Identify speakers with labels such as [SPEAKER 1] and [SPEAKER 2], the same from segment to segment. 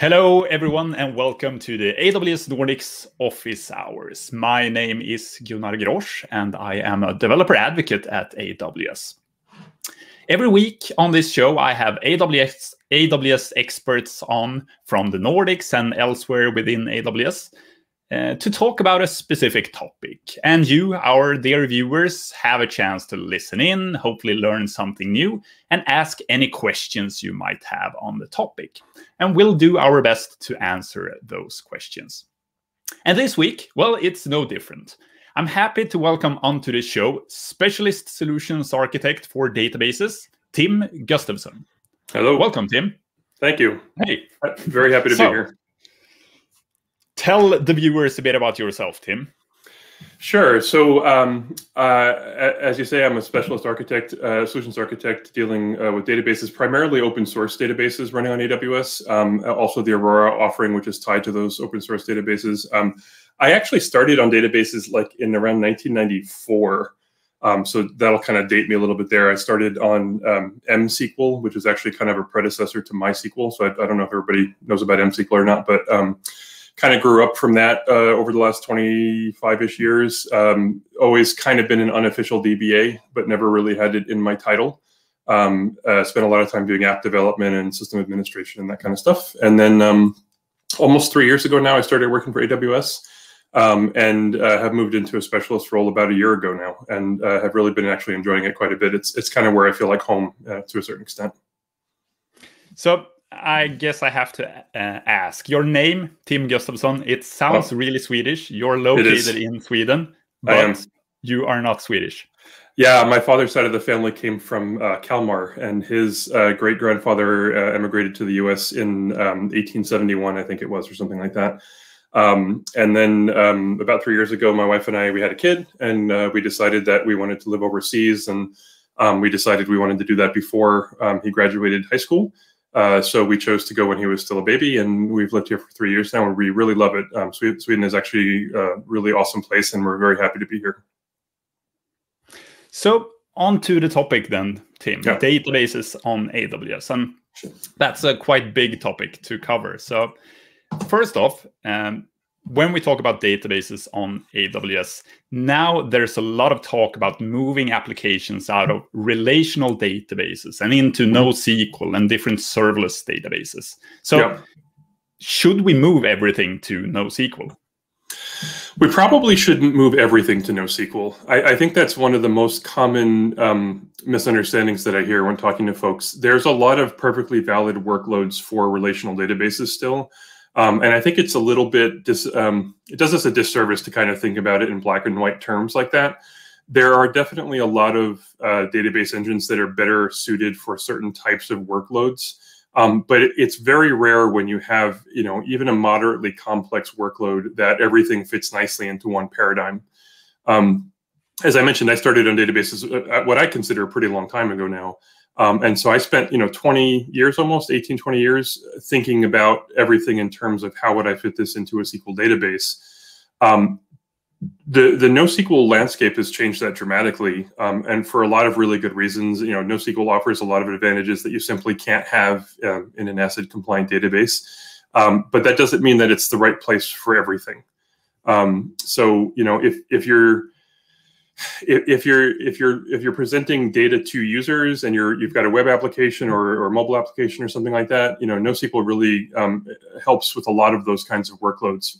[SPEAKER 1] Hello, everyone, and welcome to the AWS Nordics office hours. My name is Gunnar Grosch, and I am a developer advocate at AWS. Every week on this show, I have AWS, AWS experts on from the Nordics and elsewhere within AWS uh, to talk about a specific topic. And you, our dear viewers, have a chance to listen in, hopefully learn something new, and ask any questions you might have on the topic. And we'll do our best to answer those questions. And this week, well, it's no different. I'm happy to welcome onto the show Specialist Solutions Architect for Databases, Tim Gustafson.
[SPEAKER 2] Hello.
[SPEAKER 1] Welcome, Tim.
[SPEAKER 2] Thank you.
[SPEAKER 1] Hey.
[SPEAKER 2] Very happy to so, be here.
[SPEAKER 1] Tell the viewers a bit about yourself, Tim.
[SPEAKER 2] Sure. So, um, uh, as you say, I'm a specialist architect, uh, solutions architect, dealing uh, with databases, primarily open source databases running on AWS. Um, also, the Aurora offering, which is tied to those open source databases. Um, I actually started on databases like in around 1994. Um, so that'll kind of date me a little bit there. I started on um, MSQL, which is actually kind of a predecessor to MySQL. So I, I don't know if everybody knows about MSQL or not, but um, kind of grew up from that uh, over the last 25-ish years. Um, always kind of been an unofficial DBA, but never really had it in my title. Um, uh, spent a lot of time doing app development and system administration and that kind of stuff. And then um, almost three years ago now, I started working for AWS um, and uh, have moved into a specialist role about a year ago now, and uh, have really been actually enjoying it quite a bit. It's it's kind of where I feel like home uh, to a certain extent.
[SPEAKER 1] So I guess I have to uh, ask your name, Tim Gustafson. It sounds oh. really Swedish. You're located in Sweden, but you are not Swedish.
[SPEAKER 2] Yeah, my father's side of the family came from uh, Kalmar, and his uh, great grandfather uh, emigrated to the U.S. in um, 1871, I think it was, or something like that. Um, and then um, about three years ago, my wife and I we had a kid, and uh, we decided that we wanted to live overseas, and um, we decided we wanted to do that before um, he graduated high school. Uh, so we chose to go when he was still a baby, and we've lived here for three years now, and we really love it. Um, Sweden is actually a really awesome place, and we're very happy to be here.
[SPEAKER 1] So on to the topic then, Tim. Yeah. Databases on AWS, and that's a quite big topic to cover. So first off, um, when we talk about databases on AWS, now there's a lot of talk about moving applications out of relational databases and into. NoSQL and different serverless databases. So, yeah. should we move everything to NoSQL?
[SPEAKER 2] We probably shouldn't move everything to NoSQL. I, I think that's one of the most common um, misunderstandings that I hear when talking to folks. There's a lot of perfectly valid workloads for relational databases still um, and I think it's a little bit, dis, um, it does us a disservice to kind of think about it in black and white terms like that. There are definitely a lot of uh, database engines that are better suited for certain types of workloads. Um, but it, it's very rare when you have, you know, even a moderately complex workload that everything fits nicely into one paradigm. Um, as I mentioned, I started on databases at what I consider a pretty long time ago now. Um, and so I spent, you know, 20 years, almost 18, 20 years thinking about everything in terms of how would I fit this into a SQL database. Um, the the NoSQL landscape has changed that dramatically, um, and for a lot of really good reasons. You know, NoSQL offers a lot of advantages that you simply can't have um, in an ACID compliant database. Um, but that doesn't mean that it's the right place for everything. Um, so, you know, if if you're if you're if you're if you're presenting data to users and you're you've got a web application or, or mobile application or something like that, you know, NoSQL really um, helps with a lot of those kinds of workloads.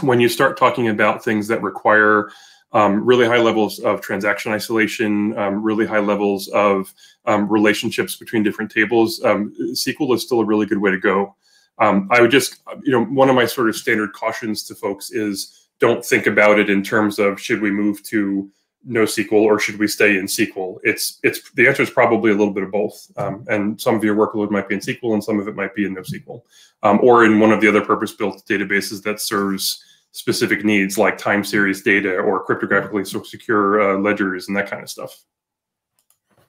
[SPEAKER 2] When you start talking about things that require um, really high levels of transaction isolation, um, really high levels of um, relationships between different tables, um, SQL is still a really good way to go. Um, I would just, you know, one of my sort of standard cautions to folks is don't think about it in terms of should we move to NoSQL or should we stay in SQL? It's it's the answer is probably a little bit of both. Um, and some of your workload might be in SQL and some of it might be in NoSQL, um, or in one of the other purpose-built databases that serves specific needs like time series data or cryptographically secure uh, ledgers and that kind of stuff.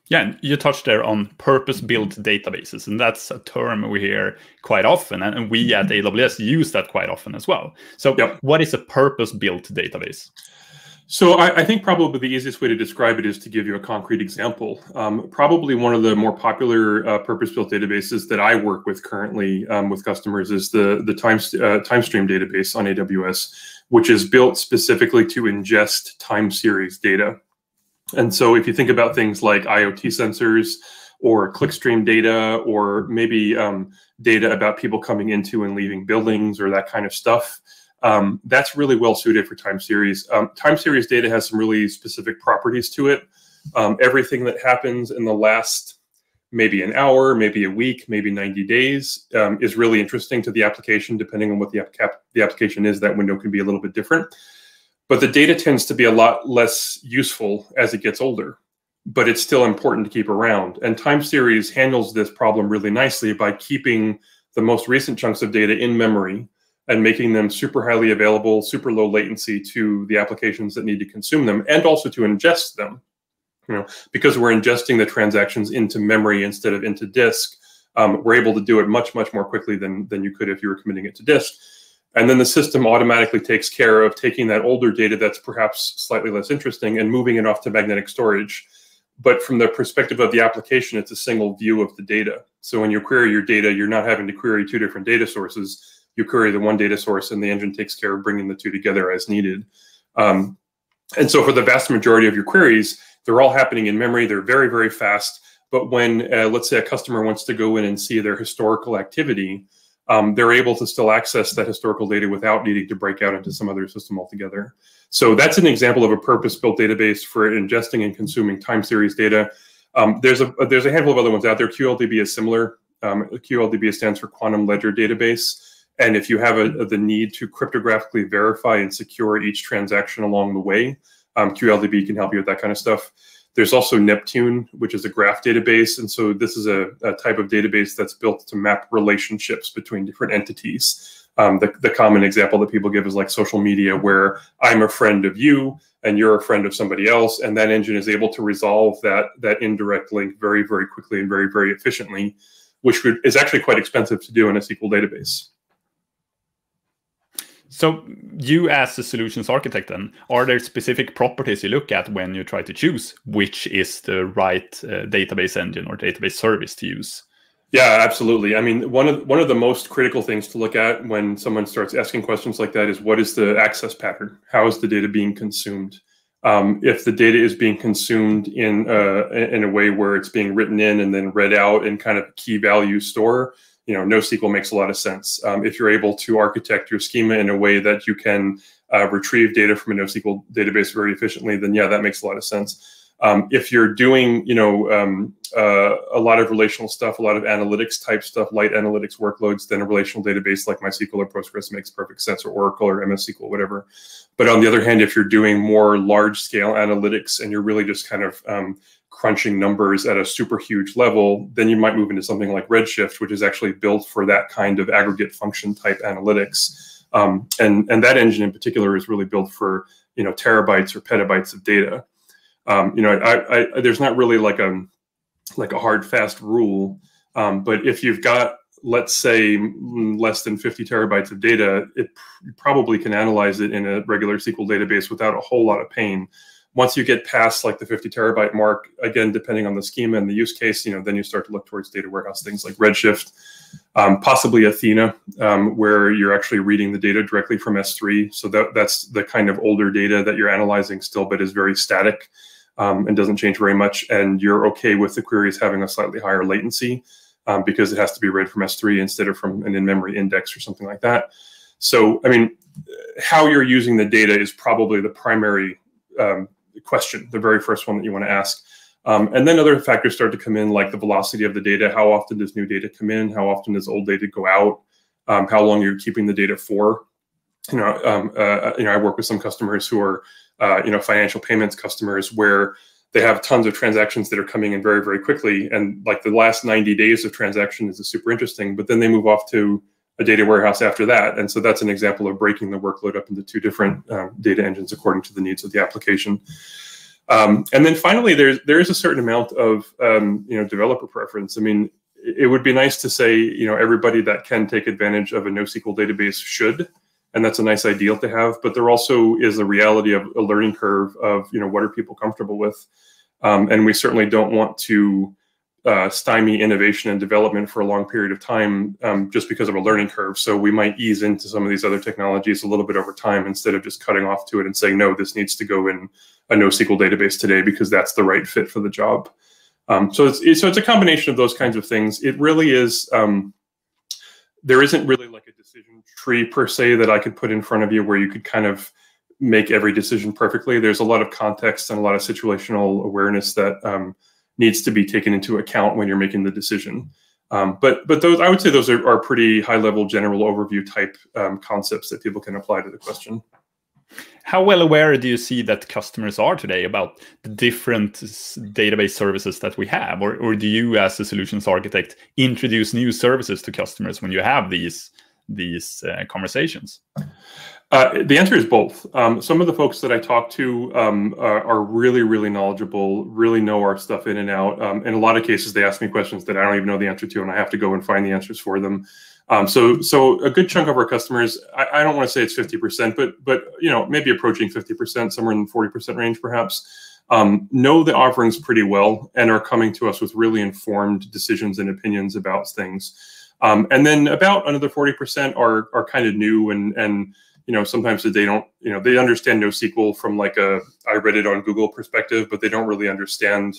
[SPEAKER 1] Yeah, and you touched there on purpose-built databases, and that's a term we hear quite often, and we at AWS use that quite often as well. So, yep. what is a purpose-built database?
[SPEAKER 2] So I, I, think probably the easiest way to describe it is to give you a concrete example. Um, probably one of the more popular uh, purpose-built databases that I work with currently um, with customers is the the time uh, database on AWS, which is built specifically to ingest time series data. And so if you think about things like IoT sensors or clickstream data or maybe um, data about people coming into and leaving buildings or that kind of stuff, um, that's really well suited for time series. Um, time series data has some really specific properties to it. Um, everything that happens in the last maybe an hour, maybe a week, maybe 90 days um, is really interesting to the application. Depending on what the, app the application is, that window can be a little bit different. But the data tends to be a lot less useful as it gets older, but it's still important to keep around. And time series handles this problem really nicely by keeping the most recent chunks of data in memory and making them super highly available, super low latency to the applications that need to consume them and also to ingest them. You know, because we're ingesting the transactions into memory instead of into disk, um, we're able to do it much, much more quickly than, than you could if you were committing it to disk. And then the system automatically takes care of taking that older data that's perhaps slightly less interesting and moving it off to magnetic storage. But from the perspective of the application, it's a single view of the data. So when you query your data, you're not having to query two different data sources you query the one data source and the engine takes care of bringing the two together as needed. Um, and so for the vast majority of your queries, they're all happening in memory. They're very, very fast. But when, uh, let's say, a customer wants to go in and see their historical activity, um, they're able to still access that historical data without needing to break out into some other system altogether. So that's an example of a purpose-built database for ingesting and consuming time series data. Um, there's a there's a handful of other ones out there. QLDB is similar. Um, QLDB stands for Quantum Ledger Database. And if you have a, a, the need to cryptographically verify and secure each transaction along the way, um, QLDB can help you with that kind of stuff. There's also Neptune, which is a graph database. And so this is a, a type of database that's built to map relationships between different entities. Um, the, the common example that people give is like social media, where I'm a friend of you and you're a friend of somebody else. And that engine is able to resolve that, that indirect link very, very quickly and very, very efficiently, which would, is actually quite expensive to do in a SQL database.
[SPEAKER 1] So you as a solutions architect then, are there specific properties you look at when you try to choose which is the right uh, database engine or database service to use?
[SPEAKER 2] Yeah, absolutely. I mean, one of one of the most critical things to look at when someone starts asking questions like that is what is the access pattern? How is the data being consumed? Um, if the data is being consumed in uh, in a way where it's being written in and then read out in kind of key value store, you know, NoSQL makes a lot of sense. Um, if you're able to architect your schema in a way that you can uh, retrieve data from a NoSQL database very efficiently, then yeah, that makes a lot of sense. Um, if you're doing, you know, um, uh, a lot of relational stuff, a lot of analytics type stuff, light analytics workloads, then a relational database like MySQL or Postgres makes perfect sense, or Oracle or MS SQL, whatever. But on the other hand, if you're doing more large scale analytics and you're really just kind of um, crunching numbers at a super huge level, then you might move into something like Redshift, which is actually built for that kind of aggregate function type analytics. Um, and, and that engine in particular is really built for you know terabytes or petabytes of data. Um, you know, I, I, there's not really like a like a hard fast rule, um, but if you've got let's say less than 50 terabytes of data, it pr probably can analyze it in a regular SQL database without a whole lot of pain once you get past like the 50 terabyte mark, again, depending on the schema and the use case, you know, then you start to look towards data warehouse things like Redshift, um, possibly Athena, um, where you're actually reading the data directly from S3. So that, that's the kind of older data that you're analyzing still, but is very static um, and doesn't change very much. And you're okay with the queries having a slightly higher latency um, because it has to be read from S3 instead of from an in-memory index or something like that. So, I mean, how you're using the data is probably the primary um, question, the very first one that you want to ask. Um, and then other factors start to come in, like the velocity of the data. How often does new data come in? How often does old data go out? Um, how long you're keeping the data for? You know, um, uh, you know, I work with some customers who are, uh, you know, financial payments customers where they have tons of transactions that are coming in very, very quickly, and like the last 90 days of transactions is super interesting. But then they move off to a data warehouse after that. And so that's an example of breaking the workload up into two different um, data engines according to the needs of the application. Um, and then finally, there's there is a certain amount of um, you know developer preference. I mean, it would be nice to say you know everybody that can take advantage of a NoSQL database should, and that's a nice ideal to have. But there also is a reality of a learning curve of you know what are people comfortable with, um, and we certainly don't want to uh, stymie innovation and development for a long period of time um, just because of a learning curve. So we might ease into some of these other technologies a little bit over time instead of just cutting off to it and saying no, this needs to go in a NoSQL database today because that's the right fit for the job. Um, so it's, so it's a combination of those kinds of things. It really is. Um, there isn't really like a decision tree per se that I could put in front of you where you could kind of make every decision perfectly. There's a lot of context and a lot of situational awareness that um, needs to be taken into account when you're making the decision. Um, but but those I would say those are, are pretty high level general overview type um, concepts that people can apply to the question.
[SPEAKER 1] How well aware do you see that customers are today about the different database services that we have? Or, or do you, as a solutions architect, introduce new services to customers when you have these, these uh, conversations?
[SPEAKER 2] Uh, the answer is both. Um, some of the folks that I talk to um, are, are, really, really knowledgeable, really know our stuff in and out. Um, in a lot of cases, they ask me questions that I don't even know the answer to, and I have to go and find the answers for them. Um, so, so a good chunk of our customers, I, I don't want to say it's 50%, but, but, you know, maybe approaching 50%, somewhere in the 40% range, perhaps, um, know the offerings pretty well and are coming to us with really informed decisions and opinions about things. Um, and then about another 40% are, are kind of new and, and, you know, sometimes they don't, you know, they understand NoSQL from like a, I read it on Google perspective, but they don't really understand,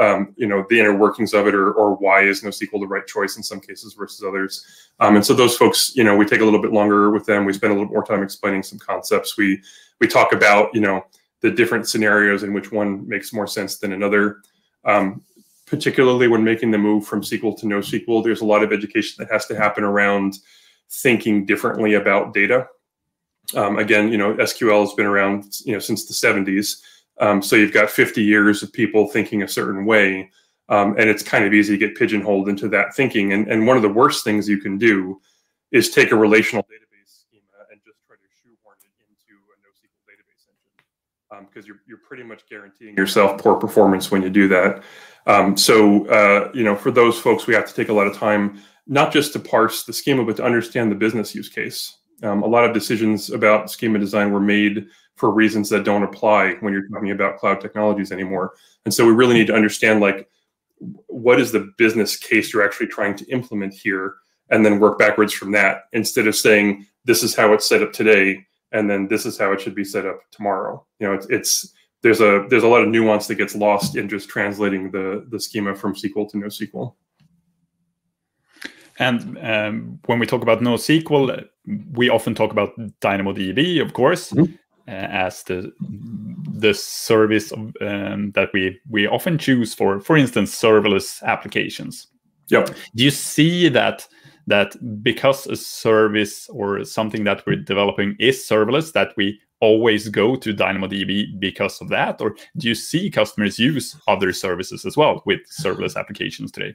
[SPEAKER 2] um, you know, the inner workings of it or, or why is NoSQL the right choice in some cases versus others. Um, and so those folks, you know, we take a little bit longer with them. We spend a little more time explaining some concepts. We, we talk about, you know, the different scenarios in which one makes more sense than another. Um, particularly when making the move from SQL to NoSQL, there's a lot of education that has to happen around thinking differently about data. Um, again, you know, SQL has been around, you know, since the 70s. Um, so you've got 50 years of people thinking a certain way, um, and it's kind of easy to get pigeonholed into that thinking. And, and one of the worst things you can do is take a relational database schema and just try to shoehorn it into a NoSQL database engine because um, you're, you're pretty much guaranteeing yourself poor performance when you do that. Um, so, uh, you know, for those folks, we have to take a lot of time, not just to parse the schema, but to understand the business use case. Um, a lot of decisions about schema design were made for reasons that don't apply when you're talking about cloud technologies anymore. And so we really need to understand like what is the business case you're actually trying to implement here and then work backwards from that instead of saying this is how it's set up today and then this is how it should be set up tomorrow. You know, it's, it's there's a there's a lot of nuance that gets lost in just translating the the schema from SQL to NoSQL.
[SPEAKER 1] And um, when we talk about NoSQL, we often talk about DynamoDB, of course. Mm -hmm. Uh, as the the service um, that we we often choose for, for instance, serverless applications.
[SPEAKER 2] Yep.
[SPEAKER 1] Do you see that that because a service or something that we're developing is serverless, that we always go to DynamoDB because of that, or do you see customers use other services as well with serverless applications today?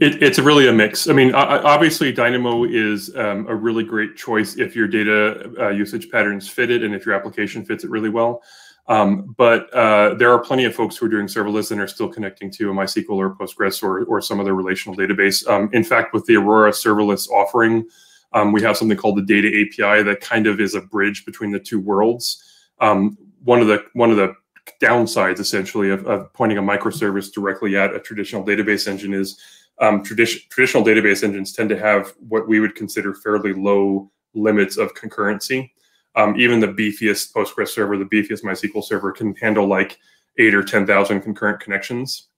[SPEAKER 2] It, it's really a mix. I mean, obviously, Dynamo is um, a really great choice if your data uh, usage patterns fit it and if your application fits it really well. Um, but uh, there are plenty of folks who are doing serverless and are still connecting to a MySQL or Postgres or, or some other relational database. Um, in fact, with the Aurora serverless offering, um, we have something called the Data API that kind of is a bridge between the two worlds. Um, one of the one of the downsides, essentially, of, of pointing a microservice directly at a traditional database engine is um, tradition, traditional database engines tend to have what we would consider fairly low limits of concurrency. Um, even the beefiest Postgres server, the beefiest MySQL server can handle like eight or 10,000 concurrent connections.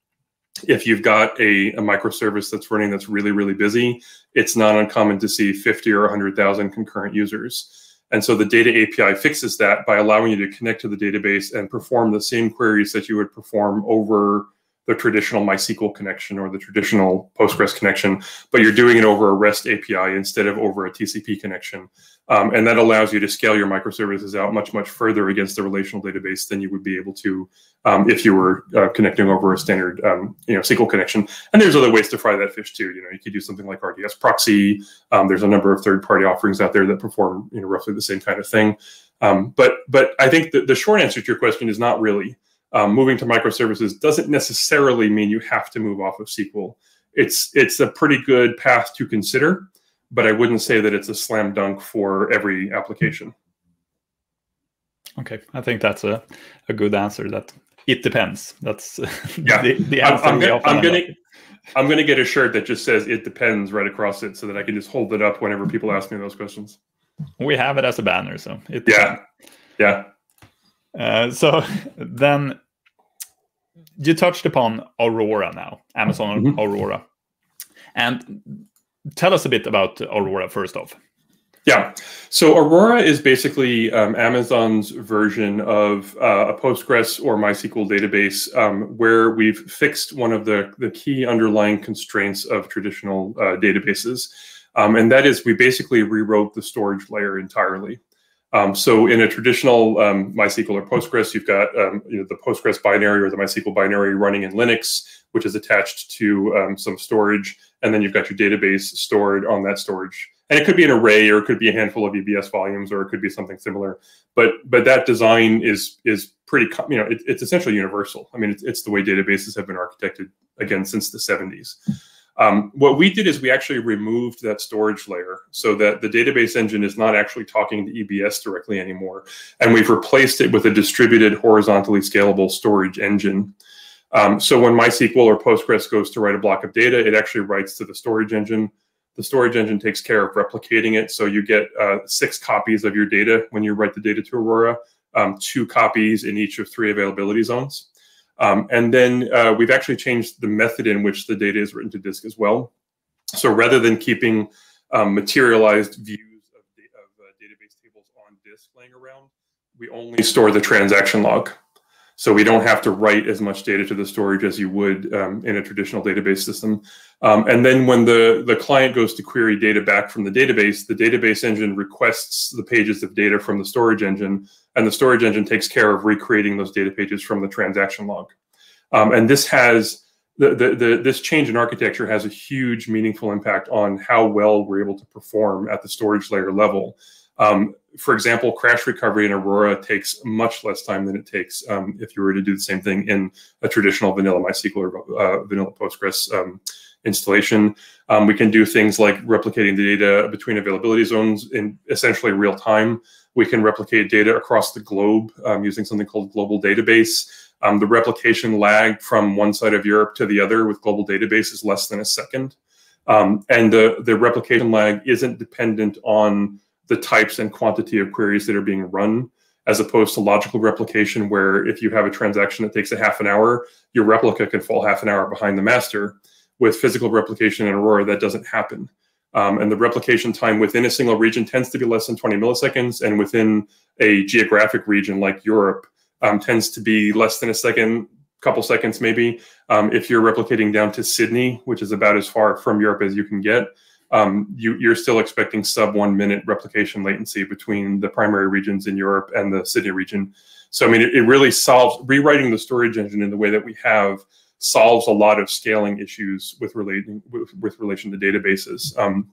[SPEAKER 2] If you've got a, a, microservice that's running that's really, really busy, it's not uncommon to see 50 or 100,000 concurrent users. And so the data API fixes that by allowing you to connect to the database and perform the same queries that you would perform over the traditional MySQL connection or the traditional Postgres connection, but you're doing it over a REST API instead of over a TCP connection. Um, and that allows you to scale your microservices out much, much further against the relational database than you would be able to um, if you were uh, connecting over a standard um, you know, SQL connection. And there's other ways to fry that fish too. You know, you could do something like RDS proxy. Um, there's a number of third-party offerings out there that perform you know, roughly the same kind of thing. Um, but but I think the, the short answer to your question is not really um, moving to microservices doesn't necessarily mean you have to move off of SQL. It's it's a pretty good path to consider, but I wouldn't say that it's a slam dunk for every application.
[SPEAKER 1] Okay, I think that's a, a good answer. That it depends. That's
[SPEAKER 2] yeah. the, the answer. I'm, gonna, I'm gonna, I'm gonna get a shirt that just says "It depends" right across it, so that I can just hold it up whenever people ask me those questions.
[SPEAKER 1] We have it as a banner, so
[SPEAKER 2] it yeah, yeah.
[SPEAKER 1] Uh, so then you touched upon Aurora now, Amazon mm -hmm. Aurora, and tell us a bit about Aurora first off.
[SPEAKER 2] Yeah. So Aurora is basically um, Amazon's version of uh, a Postgres or MySQL database um, where we've fixed one of the, the key underlying constraints of traditional uh, databases. Um, and that is we basically rewrote the storage layer entirely. Um, so in a traditional um, MySQL or Postgres, you've got um, you know, the Postgres binary or the MySQL binary running in Linux, which is attached to some storage. And then you've got your database stored on that storage and it could be an array or it could be a handful of EBS volumes or it could be something similar. But but that design is is pretty you know it, it's essentially universal. I mean it's, it's the way databases have been architected again since the 70s. Um, what we did is we actually removed that storage layer so that the database engine is not actually talking to EBS directly anymore. And we've replaced it with a distributed horizontally scalable storage engine. Um, so when MySQL or Postgres goes to write a block of data, it actually writes to the storage engine the storage engine takes care of replicating it. So you get uh, six copies of your data when you write the data to Aurora, um, two copies in each of three availability zones. Um, and then uh, we've actually changed the method in which the data is written to disk as well. So rather than keeping um, materialized views of, of uh, database tables on disk laying around, we only store the transaction log. So we don't have to write as much data to the storage as you would um, in a traditional database system. Um, and then when the, the client goes to query data back from the database, the database engine requests the pages of data from the storage engine, and the storage engine takes care of recreating those data pages from the transaction log. Um, and this has the, the, the, this change in architecture has a huge meaningful impact on how well we're able to perform at the storage layer level. Um, for example, crash recovery in Aurora takes much less time than it takes um, if you were to do the same thing in a traditional vanilla MySQL or uh, vanilla Postgres um, installation. Um, we can do things like replicating the data between availability zones in essentially real time. We can replicate data across the globe um, using something called global database. Um, the replication lag from one side of Europe to the other with global database is less than a second. Um, and the, the replication lag isn't dependent on the types and quantity of queries that are being run as opposed to logical replication where if you have a transaction that takes a half an hour, your replica can fall half an hour behind the master. With physical replication in Aurora, that doesn't happen. Um, and the replication time within a single region tends to be less than 20 milliseconds, and within a geographic region like Europe um, tends to be less than a second, couple seconds maybe. Um, if you're replicating down to Sydney, which is about as far from Europe as you can get, um, you, are still expecting sub one minute replication latency between the primary regions in Europe and the Sydney region. So, I mean, it, it, really solves rewriting the storage engine in the way that we have solves a lot of scaling issues with relating with, with relation to databases. Um,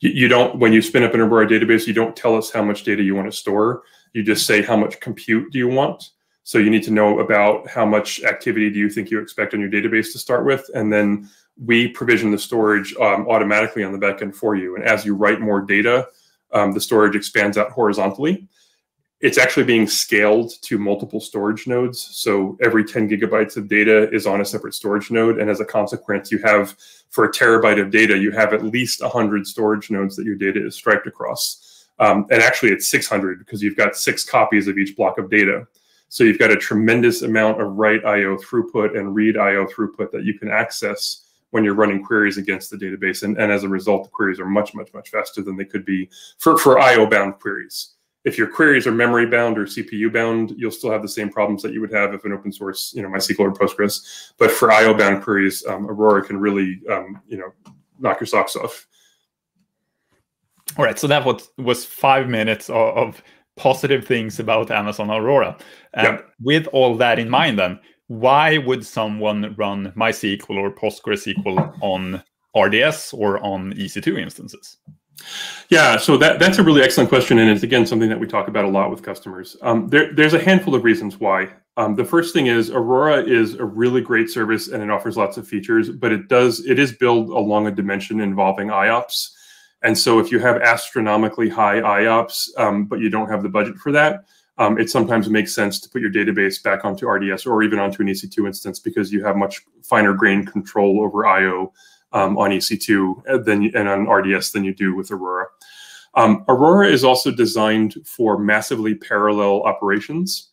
[SPEAKER 2] you, you, don't when you spin up an Aurora database, you don't tell us how much data you want to store. You just say how much compute do you want. So you need to know about how much activity do you think you expect on your database to start with, and then we provision the storage um, automatically on the backend for you. And as you write more data, um, the storage expands out horizontally. It's actually being scaled to multiple storage nodes. So every 10 gigabytes of data is on a separate storage node. And as a consequence, you have, for a terabyte of data, you have at least 100 storage nodes that your data is striped across. Um, and actually, it's 600 because you've got six copies of each block of data. So you've got a tremendous amount of write IO throughput and read IO throughput that you can access when you're running queries against the database. And, and as a result, the queries are much, much, much faster than they could be for, for IO bound queries. If your queries are memory bound or CPU bound, you'll still have the same problems that you would have if an open source, you know, MySQL or Postgres. But for IO bound queries, um, Aurora can really, um, you know, knock your socks off.
[SPEAKER 1] All right, so that was was five minutes of, of positive things about Amazon Aurora. And yep. with all that in mind, then why would someone run MySQL or PostgreSQL on RDS or on EC2 instances?
[SPEAKER 2] Yeah, so that, that's a really excellent question, and it's again something that we talk about a lot with customers. Um, there, there's a handful of reasons why. Um, the first thing is Aurora is a really great service and it offers lots of features, but it does it is built along a dimension involving IOPS, And so if you have astronomically high IOPS, um, but you don't have the budget for that, um, it sometimes makes sense to put your database back onto RDS or even onto an EC2 instance because you have much finer grained control over IO um, on EC2 than and on RDS than you do with Aurora. Um, Aurora is also designed for massively parallel operations.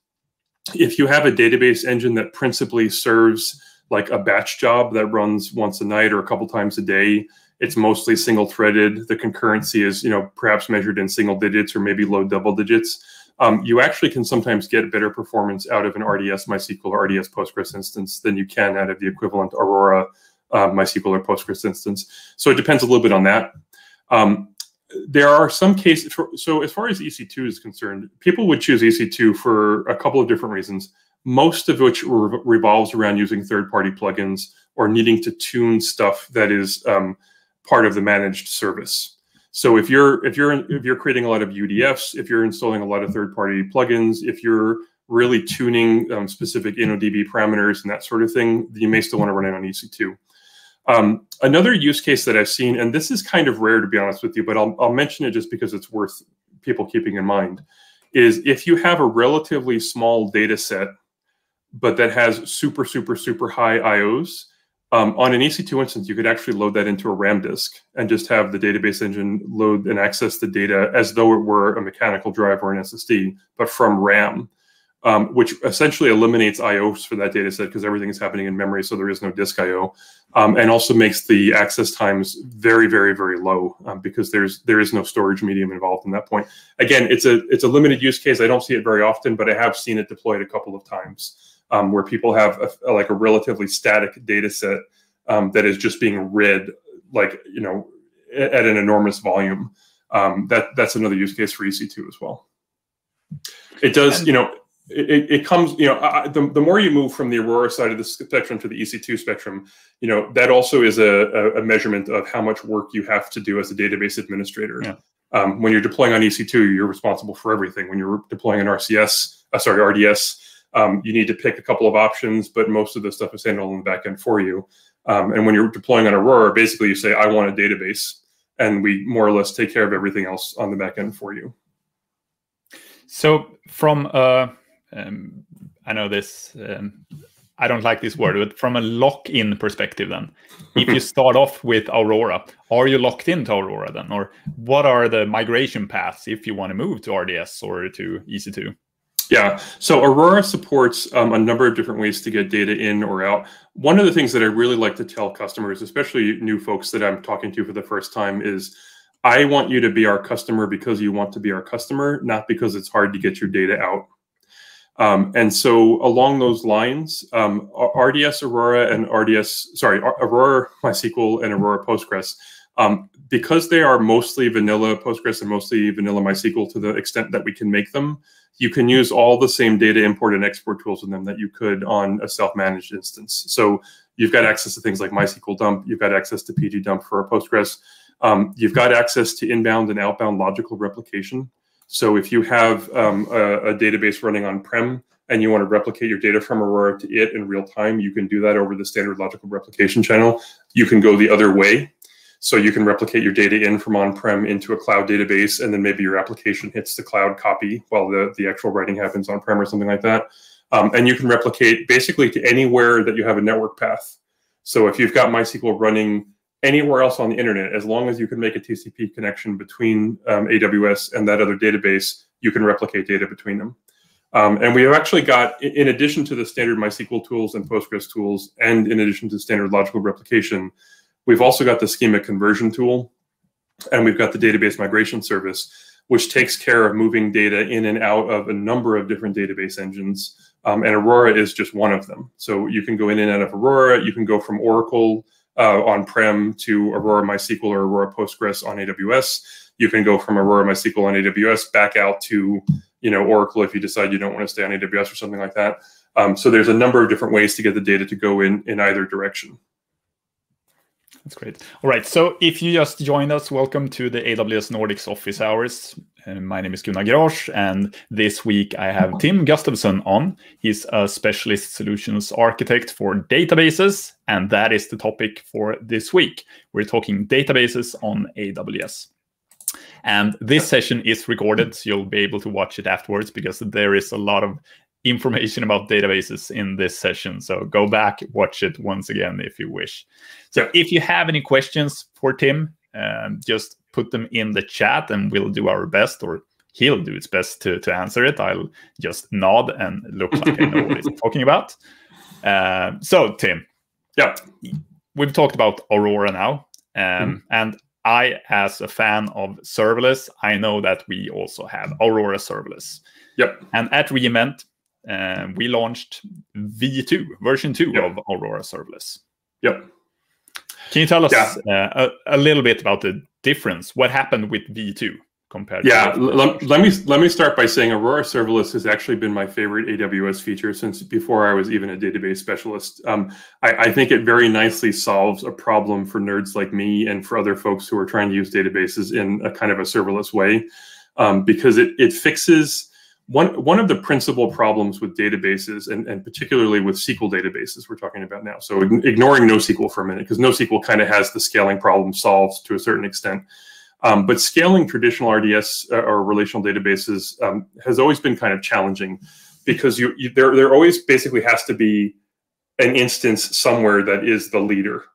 [SPEAKER 2] If you have a database engine that principally serves like a batch job that runs once a night or a couple times a day, it's mostly single threaded. The concurrency is, you know, perhaps measured in single digits or maybe low double digits. Um, you actually can sometimes get better performance out of an RDS MySQL or RDS Postgres instance than you can out of the equivalent Aurora uh, MySQL or Postgres instance. So it depends a little bit on that. Um, there are some cases, so as far as EC2 is concerned, people would choose EC2 for a couple of different reasons, most of which re revolves around using third-party plugins or needing to tune stuff that is um, part of the managed service. So if you're if you're if you're creating a lot of UDFs, if you're installing a lot of third-party plugins, if you're really tuning um, specific InnoDB parameters and that sort of thing, you may still want to run it on EC2. Um, another use case that I've seen, and this is kind of rare to be honest with you, but I'll, I'll mention it just because it's worth people keeping in mind, is if you have a relatively small data set, but that has super, super, super high IOs, um, on an EC2 instance, you could actually load that into a RAM disk and just have the database engine load and access the data as though it were a mechanical drive or an SSD, but from RAM um, which essentially eliminates IOs for that data set because everything is happening in memory, so there is no disk IO, um, and also makes the access times very, very, very low um, because there's there is no storage medium involved in that point. Again, it's a it's a limited use case. I don't see it very often, but I have seen it deployed a couple of times um, where people have a, a, like a relatively static data set um, that is just being read like you know at an enormous volume. Um, that that's another use case for EC2 as well. It does, you know, it, it comes, you know, I, the, the more you move from the Aurora side of the spectrum to the EC2 spectrum, you know, that also is a, a measurement of how much work you have to do as a database administrator. Yeah. Um, when you're deploying on EC2, you're responsible for everything. When you're deploying an RCS, uh, sorry, RDS, um, you need to pick a couple of options, but most of the stuff is handled in the backend for you. Um, and when you're deploying on Aurora, basically you say, I want a database, and we more or less take care of everything else on the backend for you.
[SPEAKER 1] So from a um, I know this. Um, I don't like this word, but from a lock-in perspective, then, if you start off with Aurora, are you locked into Aurora then, or what are the migration paths if you want to move to RDS or to EC2?
[SPEAKER 2] Yeah, so Aurora supports um, a number of different ways to get data in or out. One of the things that I really like to tell customers, especially new folks that I'm talking to for the first time, is I want you to be our customer because you want to be our customer, not because it's hard to get your data out. Um, and so along those lines, um, RDS Aurora and RDS, sorry, Aurora MySQL and Aurora Postgres, um, because they are mostly vanilla Postgres and mostly vanilla MySQL to the extent that we can make them, you can use all the same data import and export tools in them that you could on a self-managed instance. So you've got access to things like MySQL dump, you've got access to PG dump for Postgres, um, you've got access to inbound and outbound logical replication. So if you have um, a, a, database running on-prem and you want to replicate your data from Aurora to it in real time, you can do that over the standard logical replication channel. You can go the other way. So you can replicate your data in from on-prem into a cloud database, and then maybe your application hits the cloud copy while the, the actual writing happens on-prem or something like that. Um, and you can replicate basically to anywhere that you have a network path. So if you've got MySQL running anywhere else on the internet, as long as you can make a TCP connection between um, AWS and that other database, you can replicate data between them. Um, and we have actually got, in addition to the standard MySQL tools and Postgres tools, and in addition to standard logical replication, we've also got the schema conversion tool, and we've got the database migration service, which takes care of moving data in and out of a number of different database engines. Um, and Aurora is just one of them. So you can go in and out of Aurora. You can go from Oracle uh, on-prem to Aurora MySQL or Aurora Postgres on AWS. You can go from Aurora MySQL on AWS back out to you know Oracle if you decide you don't want to stay on AWS or something like that. Um, so there's a number of different ways to get the data to go in in either direction.
[SPEAKER 1] That's great. All right. So if you just joined us, welcome to the AWS Nordics office hours. Uh, my name is Gunnar Grosch, and this week I have Tim Gustafson on. He's a specialist solutions architect for databases, and that is the topic for this week. We're talking databases on AWS. And this session is recorded, so you'll be able to watch it afterwards because there is a lot of information about databases in this session. So go back, watch it once again if you wish. So if you have any questions for Tim, um, just put them in the chat and we'll do our best, or he'll do its best to, to answer it. I'll just nod and look like I know what he's talking about. Uh, so, Tim.
[SPEAKER 2] Yeah.
[SPEAKER 1] We've talked about Aurora now. Um, mm. And I, as a fan of serverless, I know that we also have Aurora serverless.
[SPEAKER 2] Yep.
[SPEAKER 1] And at re:Invent, we launched V2, version 2 yep. of Aurora serverless.
[SPEAKER 2] Yep.
[SPEAKER 1] Can you tell us yeah. uh, a, a, little bit about the difference? What happened with V2? compared
[SPEAKER 2] yeah let, let, me let me start by saying aurora serverless has actually been my favorite aws feature since before i was even a database specialist um, I, I, think it very nicely solves a problem for nerds like me and for other folks who are trying to use databases in a kind of a serverless way um, because it, it fixes one, one of the principal problems with databases and, and particularly with sql databases we're talking about now. So ignoring nosql for a minute because nosql kind of has the scaling problem solved to a certain extent. Um, but scaling traditional RDS uh, or relational databases um, has always been kind of challenging because you, you, there there always basically has to be an instance somewhere that is the leader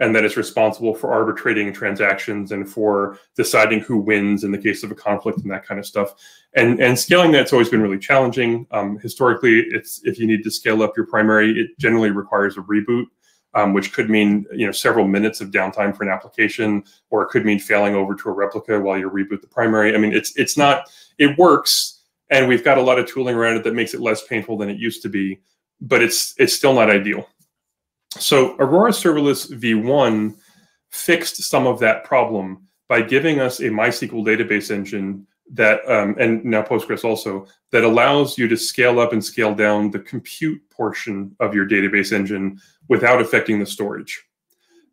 [SPEAKER 2] and that is responsible for arbitrating transactions and for deciding who wins in the case of a conflict and that kind of stuff. And and scaling that's always been really challenging. Um, historically, it's if you need to scale up your primary, it generally requires a reboot um, which could mean you know several minutes of downtime for an application, or it could mean failing over to a replica while you reboot the primary. I mean, it's it's not it works, and we've got a lot of tooling around it that makes it less painful than it used to be, but it's it's still not ideal. So Aurora Serverless v1 fixed some of that problem by giving us a MySQL database engine that um, and now Postgres also that allows you to scale up and scale down the compute portion of your database engine without affecting the storage.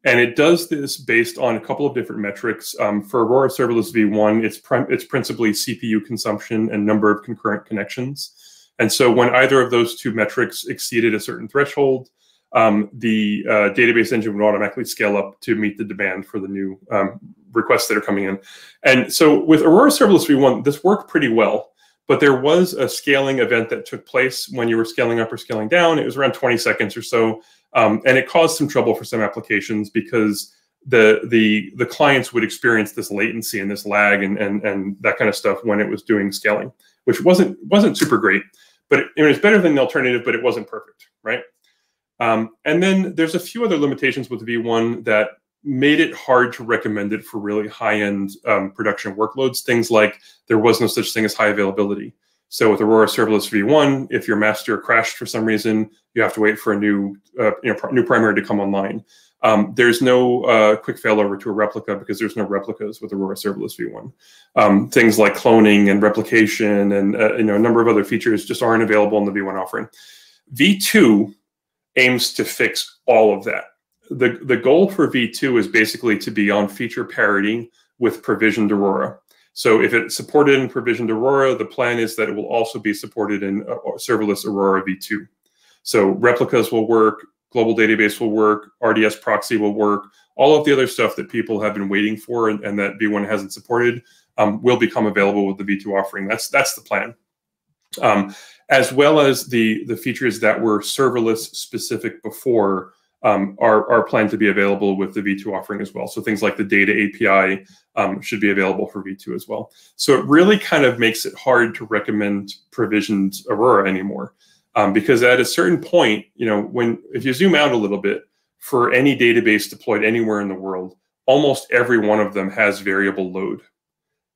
[SPEAKER 2] And it does this based on a couple of different metrics. Um, for Aurora Serverless v1, it's, it's principally CPU consumption and number of concurrent connections. And so when either of those two metrics exceeded a certain threshold, um, the uh, database engine would automatically scale up to meet the demand for the new um, requests that are coming in. And so with Aurora Serverless v1, this worked pretty well, but there was a scaling event that took place when you were scaling up or scaling down. It was around 20 seconds or so, um, and it caused some trouble for some applications because the the the clients would experience this latency and this lag and and and that kind of stuff when it was doing scaling, which wasn't wasn't super great. But it, it was better than the alternative, but it wasn't perfect, right? Um, and then there's a few other limitations with V1 that made it hard to recommend it for really high-end um, production workloads. Things like there was no such thing as high availability. So with Aurora Serverless v1, if your master crashed for some reason, you have to wait for a new, uh, you know, pr new primary to come online. Um, there's no uh, quick failover to a replica because there's no replicas with Aurora Serverless v1. Um, things like cloning and replication and uh, you know a number of other features just aren't available in the v1 offering. v2 aims to fix all of that the, the goal for V2 is basically to be on feature parity with provisioned Aurora. So if it's supported in provisioned Aurora, the plan is that it will also be supported in uh, serverless Aurora V2. So replicas will work, global database will work, RDS proxy will work, all of the other stuff that people have been waiting for and, and that V1 hasn't supported um, will become available with the V2 offering. That's that's the plan. Um, as well as the the features that were serverless specific before um, are, are planned to be available with the V2 offering as well. So things like the data API um, should be available for V2 as well. So it really kind of makes it hard to recommend provisioned Aurora anymore. Um, because at a certain point, you know, when if you zoom out a little bit, for any database deployed anywhere in the world, almost every one of them has variable load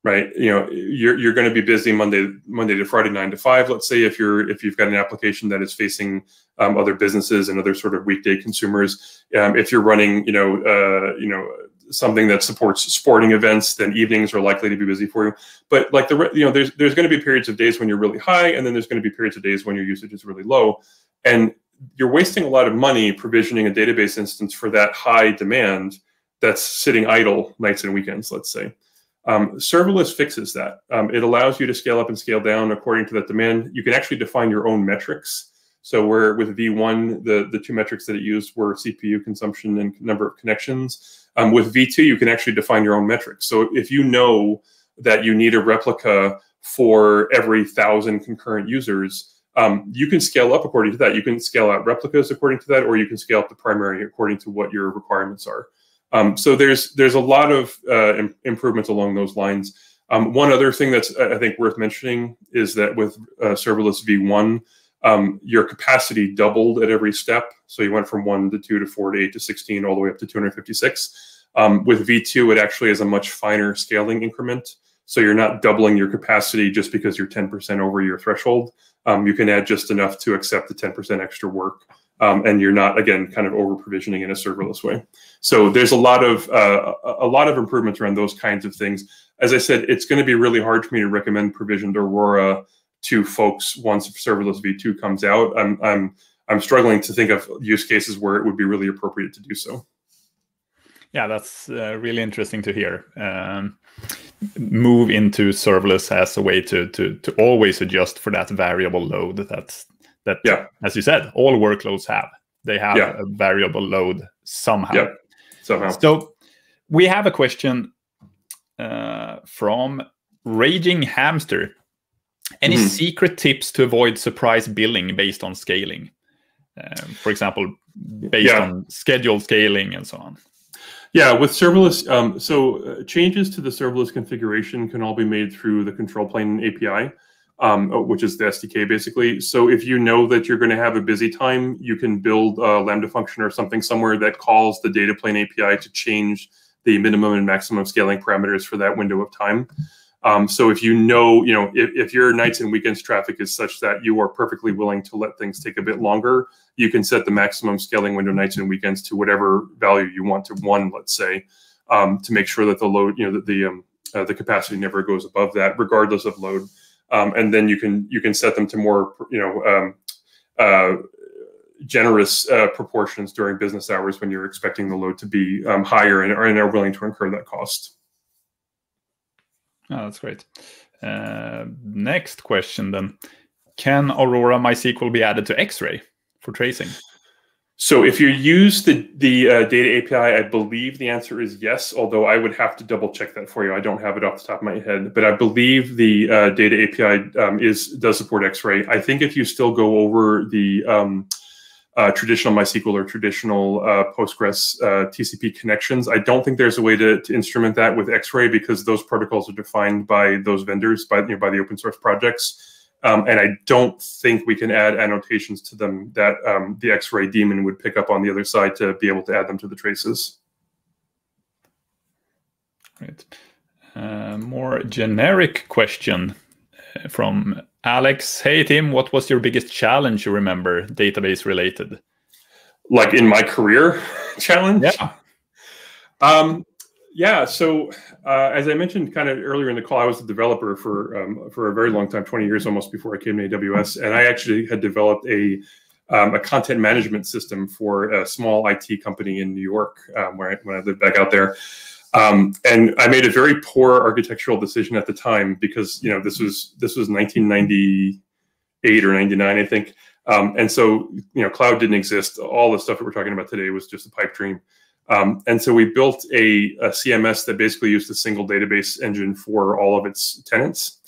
[SPEAKER 2] right? You know you're, you're going to be busy monday monday to friday nine to five let's say if you're if you've got an application that is facing um, other businesses and other sort of weekday consumers. Um, if you're running you know uh, you know something that supports sporting events then evenings are likely to be busy for you. But like the you know there's there's going to be periods of days when you're really high and then there's going to be periods of days when your usage is really low. And you're wasting a lot of money provisioning a database instance for that high demand that's sitting idle nights and weekends let's say um, serverless fixes that. Um, it allows you to scale up and scale down according to that demand. You can actually define your own metrics. So where with V1, the, the two metrics that it used were CPU consumption and number of connections. Um, with V2, you can actually define your own metrics. So if you know that you need a replica for every thousand concurrent users, um, you can scale up according to that. You can scale out replicas according to that, or you can scale up the primary according to what your requirements are. Um, so there's there's a lot of uh, Im improvements along those lines. Um, one other thing that's I think worth mentioning is that with uh, serverless v1, um, your capacity doubled at every step. So you went from one to two to four to eight to 16, all the way up to 256. Um, with v2, it actually has a much finer scaling increment. So you're not doubling your capacity just because you're 10% over your threshold. Um, you can add just enough to accept the 10% extra work. Um, and you're not again kind of over provisioning in a serverless way. So there's a lot of uh, a lot of improvements around those kinds of things. As I said, it's going to be really hard for me to recommend provisioned Aurora to folks once serverless v2 comes out. I'm I'm I'm struggling to think of use cases where it would be really appropriate to do so.
[SPEAKER 1] Yeah, that's uh, really interesting to hear. Um, move into serverless as a way to to to always adjust for that variable load that's that yeah. as you said all workloads have they have yeah. a variable load somehow
[SPEAKER 2] yeah somehow
[SPEAKER 1] so we have a question uh, from raging hamster any mm. secret tips to avoid surprise billing based on scaling uh, for example based yeah. on scheduled scaling and so on
[SPEAKER 2] yeah, with serverless, um, so uh, changes to the serverless configuration can all be made through the control plane API, um, uh, which is the SDK basically. So if you know that you're going to have a busy time, you can build a Lambda function or something somewhere that calls the data plane API to change the minimum and maximum scaling parameters for that window of time. Um, so if you know, you know, if, if your nights and weekends traffic is such that you are perfectly willing to let things take a bit longer, you can set the maximum scaling window nights and weekends to whatever value you want to one, let's say, um, to make sure that the load, you know, that the um, uh, the capacity never goes above that, regardless of load. Um, and then you can you can set them to more, you know, um, uh, generous uh, proportions during business hours when you're expecting the load to be um, higher and, and are willing to incur that cost.
[SPEAKER 1] Oh, that's great. Uh, next question then. Can Aurora MySQL be added to X-Ray for tracing?
[SPEAKER 2] So if you use the, the uh, data API, I believe the answer is yes, although I would have to double check that for you. I don't have it off the top of my head, but I believe the uh, data API um, is does support X-Ray. I think if you still go over the um, uh, traditional MySQL or traditional uh, Postgres uh, TCP connections. I don't think there's a way to, to instrument that with X-Ray because those protocols are defined by those vendors, by, you know, by the open source projects. Um, and I don't think we can add annotations to them that um, the X-Ray daemon would pick up on the other side to be able to add them to the traces.
[SPEAKER 1] Right. Uh, more generic question uh, from Alex, hey Tim, what was your biggest challenge you remember, database related?
[SPEAKER 2] Like in my career challenge?
[SPEAKER 1] Yeah.
[SPEAKER 2] Um, yeah. So uh, as I mentioned kind of earlier in the call, I was a developer for um, for a very long time, 20 years almost before I came to AWS, and I actually had developed a um, a content management system for a small IT company in New York um, where I, when I lived back out there. Um, and I made a very poor architectural decision at the time because you know this was this was 1998 or 99, I think. Um, and so you know, cloud didn't exist. All the stuff that we're talking about today was just a pipe dream. Um, and so we built a, a, CMS that basically used a single database engine for all of its tenants.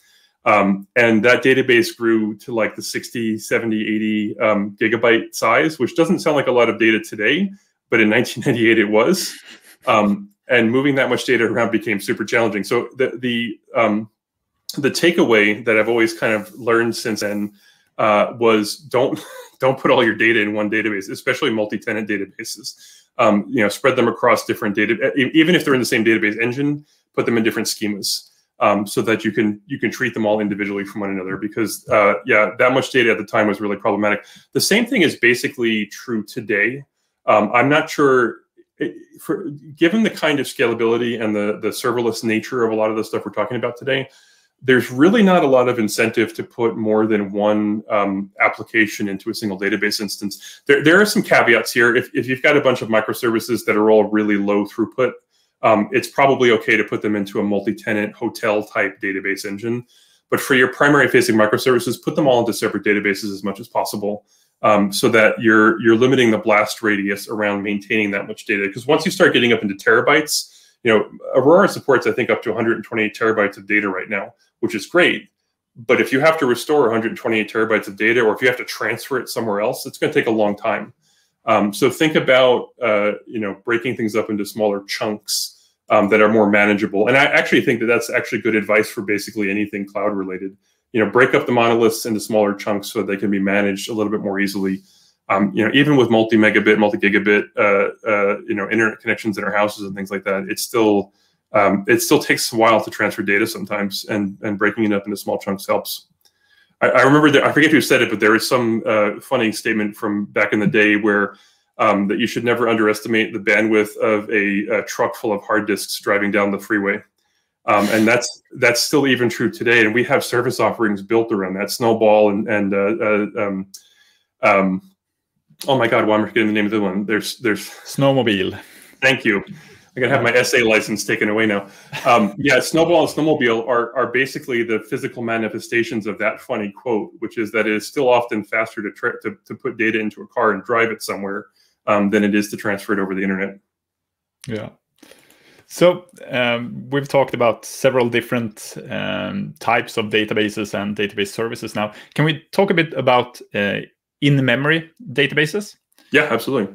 [SPEAKER 2] Um, and that database grew to like the 60, 70, 80 um, gigabyte size, which doesn't sound like a lot of data today, but in 1998 it was. Um, and moving that much data around became super challenging. So the the um, the takeaway that I've always kind of learned since then uh, was don't don't put all your data in one database, especially multi-tenant databases. Um, you know, spread them across different data, even if they're in the same database engine, put them in different schemas. Um, so that you can you can treat them all individually from one another because uh, yeah that much data at the time was really problematic the same thing is basically true today um, i'm not sure for given the kind of scalability and the the serverless nature of a lot of the stuff we're talking about today, there's really not a lot of incentive to put more than one um, application into a single database instance. There, there are some caveats here. If, if you've got a bunch of microservices that are all really low throughput, um, it's probably okay to put them into a multi-tenant hotel type database engine. But for your primary facing microservices, put them all into separate databases as much as possible um, so that you're you're limiting the blast radius around maintaining that much data. Because once you start getting up into terabytes, you know, Aurora supports I think up to 128 terabytes of data right now, which is great. But if you have to restore 128 terabytes of data, or if you have to transfer it somewhere else, it's going to take a long time. Um, so think about uh, you know breaking things up into smaller chunks um, that are more manageable. And I actually think that that's actually good advice for basically anything cloud related. You know, break up the monoliths into smaller chunks so they can be managed a little bit more easily. Um, you know, even with multi-megabit, multi-gigabit, uh, uh, you know, internet connections in our houses and things like that, it's still um, it still takes a while to transfer data sometimes, and and breaking it up into small chunks helps. I, I remember that I forget who said it, but there was some uh, funny statement from back in the day where um, that you should never underestimate the bandwidth of a, a, truck full of hard disks driving down the freeway. Um, and that's that's still even true today. And we have service offerings built around that. Snowball and and uh, uh, um, um, oh my God, why am I forgetting the name of the one? There's there's
[SPEAKER 1] Snowmobile.
[SPEAKER 2] Thank you. I gotta have my SA license taken away now. Um, yeah, snowball and snowmobile are are basically the physical manifestations of that funny quote, which is that it is still often faster to to, to put data into a car and drive it somewhere um, than it is to transfer it over the internet.
[SPEAKER 1] Yeah. So um, we've talked about several different um, types of databases and database services. Now, can we talk a bit about uh, in-memory databases?
[SPEAKER 2] Yeah, absolutely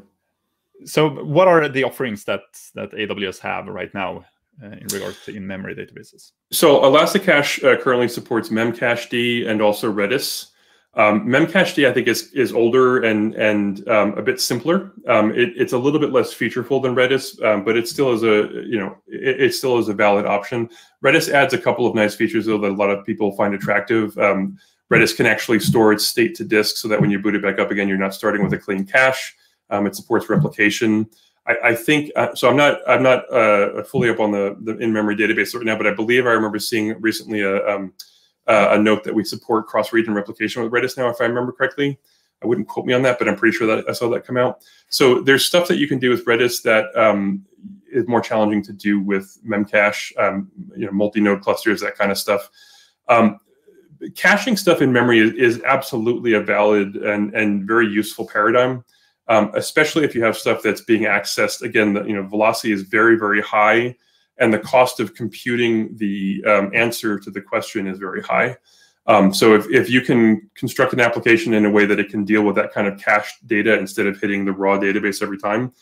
[SPEAKER 1] so what are the offerings that that AWS have right now uh, in regards to in-memory databases?
[SPEAKER 2] So Elasticache uh, currently supports Memcached and also Redis. Um, Memcached I think is is older and and um, a bit simpler. Um, it, it's a little bit less featureful than Redis, um, but it still is a you know it, it, still is a valid option. Redis adds a couple of nice features though that a lot of people find attractive. Um, Redis can actually store its state to disk so that when you boot it back up again, you're not starting with a clean cache. Um, it supports replication. I, I think uh, so. I'm not I'm not uh, fully up on the, the in-memory database right now, but I believe I remember seeing recently a um, uh, a note that we support cross-region replication with Redis now, if I remember correctly. I wouldn't quote me on that, but I'm pretty sure that I saw that come out. So there's stuff that you can do with Redis that um, is more challenging to do with Memcache, um, you know, multi-node clusters, that kind of stuff. Um, caching stuff in memory is, is, absolutely a valid and, and very useful paradigm um, especially if you have stuff that's being accessed. Again, the you know velocity is very very high, and the cost of computing the um, answer to the question is very high. Um, so if, if you can construct an application in a way that it can deal with that kind of cached data instead of hitting the raw database every time,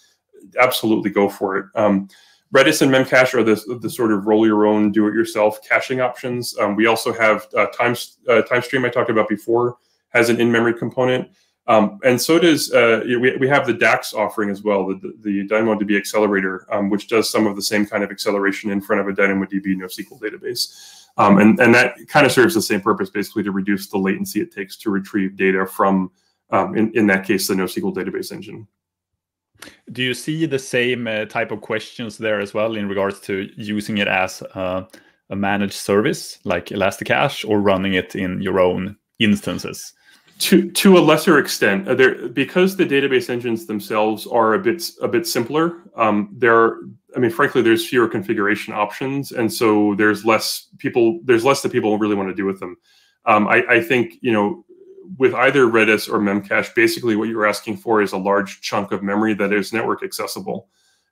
[SPEAKER 2] absolutely go for it. Um, Redis and Memcache are the, the sort of roll your own, do it yourself caching options. Um, we also have uh, time, uh, TimeStream I talked about before has an in-memory component. Um, and so does uh, we, we have the DAX offering as well, the, the DynamoDB accelerator, um, which does some of the same kind of acceleration in front of a DynamoDB NoSQL database. Um, and, and that kind of serves the same purpose, basically to reduce the latency it takes to retrieve data from, um, in, in that case, the NoSQL database engine.
[SPEAKER 1] Do you see the same uh, type of questions there as well in regards to using it as a managed service like Elasticache or running it in your own instances?
[SPEAKER 2] To to a lesser extent, uh, there because the database engines themselves are a bit a bit simpler. Um, there, are, I mean, frankly, there's fewer configuration options, and so there's less people. There's less that people really want to do with them. Um, I, I think you know with either Redis or Memcache, basically what you're asking for is a large chunk of memory that is network accessible.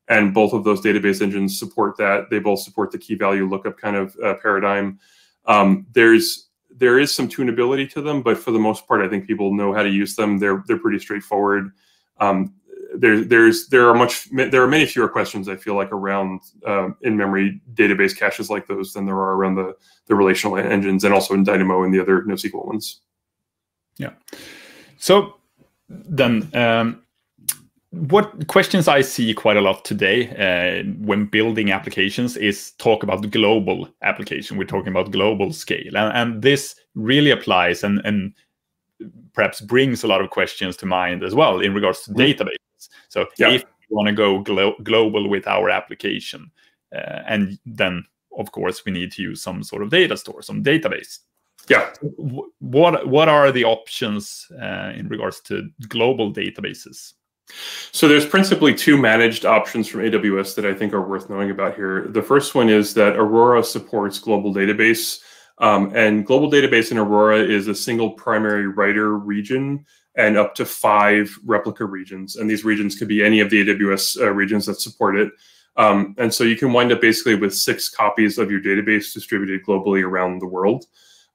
[SPEAKER 2] And both of those database engines support that. They both support the key value lookup kind of uh, paradigm. Um, there's there is some tunability to them, but for the most part, I think people know how to use them. They're they're pretty straightforward. Um, there there's there are much there are many fewer questions I feel like around uh, in memory database caches like those than there are around the the relational engines and also in Dynamo and the other NoSQL ones.
[SPEAKER 1] Yeah. So then um, what questions I see quite a lot today uh, when building applications is talk about global application. We're talking about global scale, and, and this really applies and, and perhaps brings a lot of questions to mind as well in regards to mm. databases. So yeah. if you want to go glo global with our application, uh, and then of course we need to use some sort of data store, some database.
[SPEAKER 2] Yeah.
[SPEAKER 1] What what are the options uh, in regards to global databases?
[SPEAKER 2] So there's principally two managed options from AWS that I think are worth knowing about here. The first one is that Aurora supports global database. Um, and global database in Aurora is a single primary writer region and up to five replica regions. And these regions could be any of the AWS uh, regions that support it. Um, and so you can wind up basically with six copies of your database distributed globally around the world.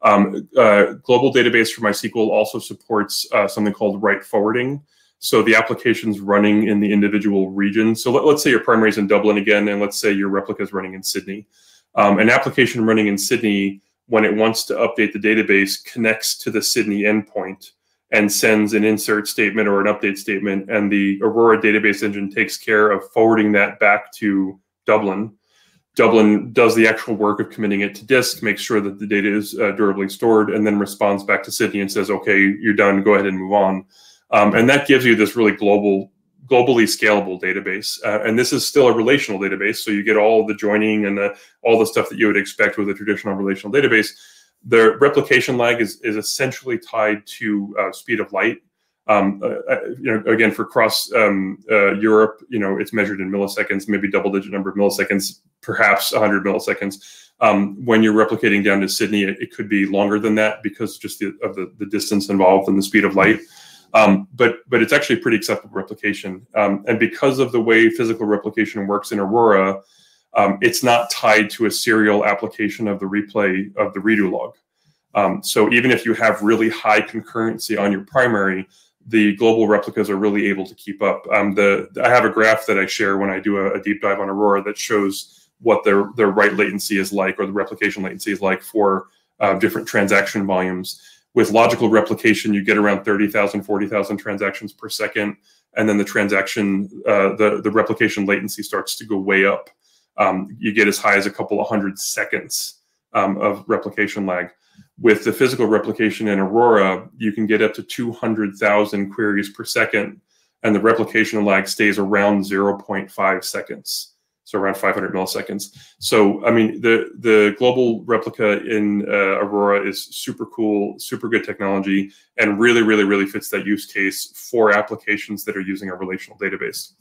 [SPEAKER 2] Um, uh, global database for MySQL also supports uh, something called write forwarding. So the application's running in the individual region. So let, us say your primary is in Dublin again, and let's say your replica is running in Sydney. Um, an application running in Sydney, when it wants to update the database, connects to the Sydney endpoint and sends an insert statement or an update statement, and the Aurora database engine takes care of forwarding that back to Dublin. Dublin does the actual work of committing it to disk, makes sure that the data is uh, durably stored, and then responds back to Sydney and says, "Okay, you're done. Go ahead and move on." Um, and that gives you this really global, globally scalable database. Uh, and this is still a relational database, so you get all the joining and the, all the stuff that you would expect with a traditional relational database. The replication lag is, is essentially tied to uh, speed of light. Um, uh, uh you know, again, for cross um, uh, Europe, you know, it's measured in milliseconds, maybe double-digit number of milliseconds, perhaps 100 milliseconds. Um, when you're replicating down to Sydney, it, it, could be longer than that because just the, of the, the distance involved and the speed of light. Um, but but it's actually pretty acceptable replication. Um, and because of the way physical replication works in Aurora, um, it's not tied to a serial application of the replay of the redo log. Um, so even if you have really high concurrency on your primary, the global replicas are really able to keep up. Um, the I have a graph that I share when I do a, a deep dive on Aurora that shows what their their write latency is like or the replication latency is like for uh, different transaction volumes with logical replication, you get around 30,000, 40,000 transactions per second. And then the transaction, uh, the, the replication latency starts to go way up. Um, you get as high as a couple of hundred seconds um, of replication lag. With the physical replication in Aurora, you can get up to 200,000 queries per second, and the replication lag stays around 0.5 seconds so around 500 milliseconds. So I mean, the the global replica in uh, Aurora is super cool, super good technology, and really, really, really fits that use case for applications that are using a relational database.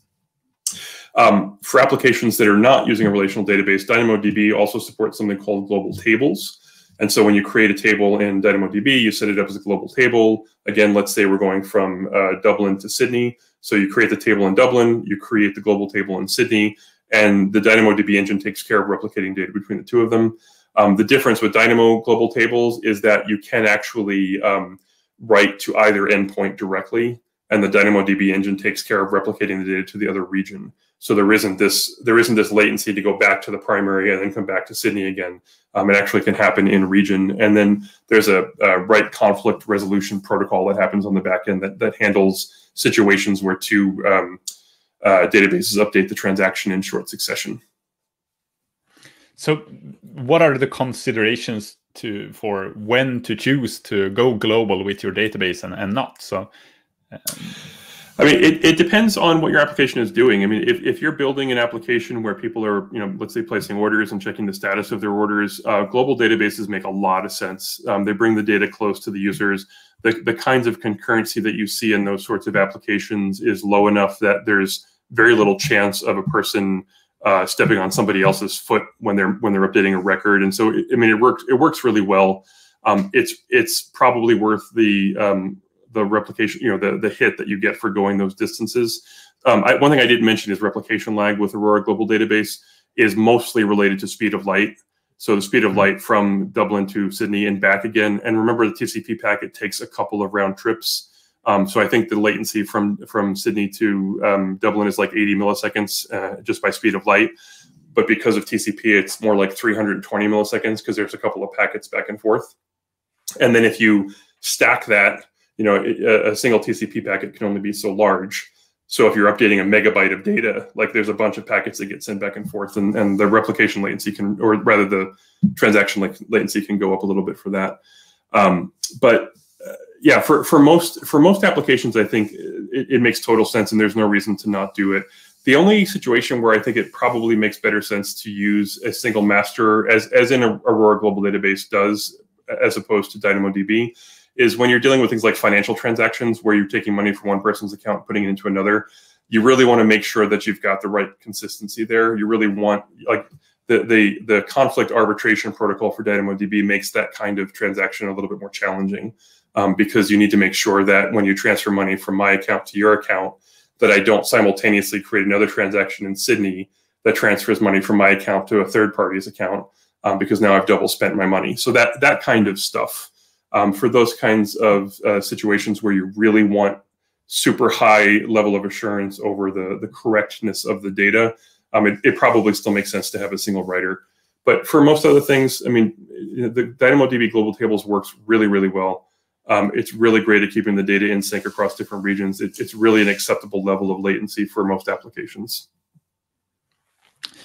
[SPEAKER 2] Um, for applications that are not using a relational database, DynamoDB also supports something called global tables. And so when you create a table in DynamoDB, you set it up as a global table. Again, let's say we're going from uh, Dublin to Sydney. So you create the table in Dublin, you create the global table in Sydney, and the DynamoDB engine takes care of replicating data between the two of them. Um, the difference with Dynamo global tables is that you can actually um, write to either endpoint directly, and the DynamoDB engine takes care of replicating the data to the other region. So there isn't this there isn't this latency to go back to the primary and then come back to Sydney again. Um, it actually can happen in region, and then there's a, a write conflict resolution protocol that happens on the back end that that handles situations where two um, uh, databases update the transaction in short succession.
[SPEAKER 1] So, what are the considerations to for when to choose to go global with your database and, and not? So,
[SPEAKER 2] um... I mean, it, it depends on what your application is doing. I mean, if, if you're building an application where people are, you know, let's say placing orders and checking the status of their orders, uh, global databases make a lot of sense. Um, they bring the data close to the users. The, the kinds of concurrency that you see in those sorts of applications is low enough that there's very little chance of a person uh, stepping on somebody else's foot when they're when they're updating a record. And so, I mean, it works. It works really well. Um, it's it's probably worth the um, the replication, you know, the the hit that you get for going those distances. Um, I, one thing I didn't mention is replication lag with Aurora Global Database is mostly related to speed of light. So the speed of light from Dublin to Sydney and back again. And remember, the TCP packet takes a couple of round trips. Um, so I think the latency from from Sydney to um, Dublin is like 80 milliseconds uh, just by speed of light. But because of TCP, it's more like 320 milliseconds because there's a couple of packets back and forth. And then if you stack that, you know, a, single TCP packet can only be so large. So if you're updating a megabyte of data, like there's a bunch of packets that get sent back and forth, and, and the replication latency can, or rather the transaction like latency can go up a little bit for that. Um, but yeah, for, for most for most applications, I think it, it, makes total sense, and there's no reason to not do it. The only situation where I think it probably makes better sense to use a single master, as as in a Aurora Global Database does, as opposed to DynamoDB, is when you're dealing with things like financial transactions, where you're taking money from one person's account, putting it into another. You really want to make sure that you've got the right consistency there. You really want like the the the conflict arbitration protocol for DynamoDB makes that kind of transaction a little bit more challenging um, because you need to make sure that when you transfer money from my account to your account, that I don't simultaneously create another transaction in Sydney that transfers money from my account to a third party's account um, because now I've double spent my money. So that that kind of stuff um, for those kinds of uh, situations where you really want super high level of assurance over the the correctness of the data, um, it, it probably still makes sense to have a single writer. But for most other things, I mean, the DynamoDB global tables works really, really well. Um, it's really great at keeping the data in sync across different regions. It, it's really an acceptable level of latency for most applications.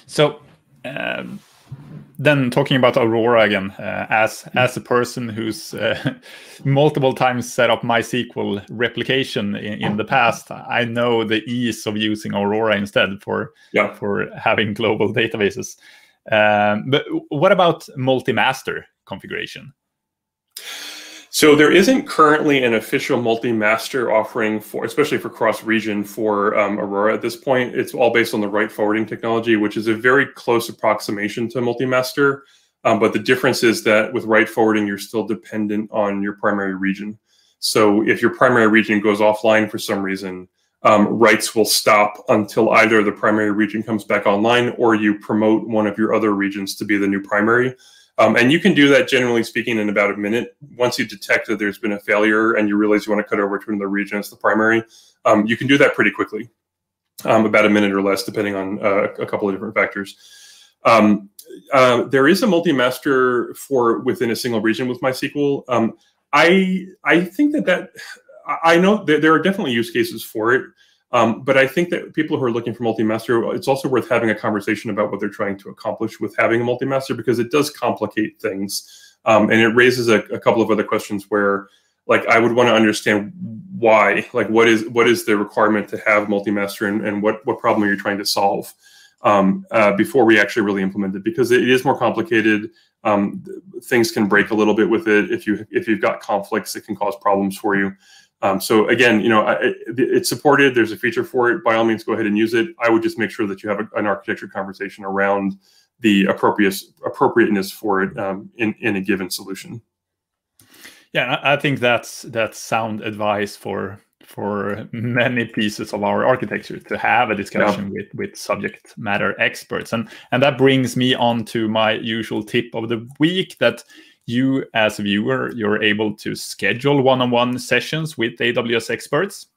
[SPEAKER 1] So, um, then talking about Aurora again, uh, as as a person who's uh, multiple times set up MySQL replication in, in, the past, I know the ease of using Aurora instead for yeah. for having global databases. Um, but what about multi-master configuration?
[SPEAKER 2] So there isn't currently an official multi-master offering for, especially for cross-region for um, Aurora at this point. It's all based on the write forwarding technology, which is a very close approximation to multi-master. Um, but the difference is that with write forwarding, you're still dependent on your primary region. So if your primary region goes offline for some reason, um, writes will stop until either the primary region comes back online or you promote one of your other regions to be the new primary. Um, and you can do that, generally speaking, in about a minute. Once you detect that there's been a failure and you realize you want to cut over to another region as the primary, um, you can do that pretty quickly, um, about a minute or less, depending on uh, a couple of different factors. Um, uh, there is a multi-master for within a single region with MySQL. Um, I I think that that I know that there are definitely use cases for it. Um, but I think that people who are looking for multi-master, it's also worth having a conversation about what they're trying to accomplish with having a multi-master because it does complicate things. Um, and it raises a, a, couple of other questions where like I would want to understand why, like what is what is the requirement to have multi-master and, and what, what problem are you trying to solve um, uh, before we actually really implement it because it is more complicated. Um, things can break a little bit with it. If you if you've got conflicts, it can cause problems for you. Um, so again, you know, it, it's supported. There's a feature for it. By all means, go ahead and use it. I would just make sure that you have a, an architecture conversation around the appropriate appropriateness for it um, in in a given solution.
[SPEAKER 1] Yeah, I think that's that's sound advice for for many pieces of our architecture to have a discussion yeah. with with subject matter experts and and that brings me on to my usual tip of the week that you as a viewer you're able to schedule one-on-one sessions with aws experts.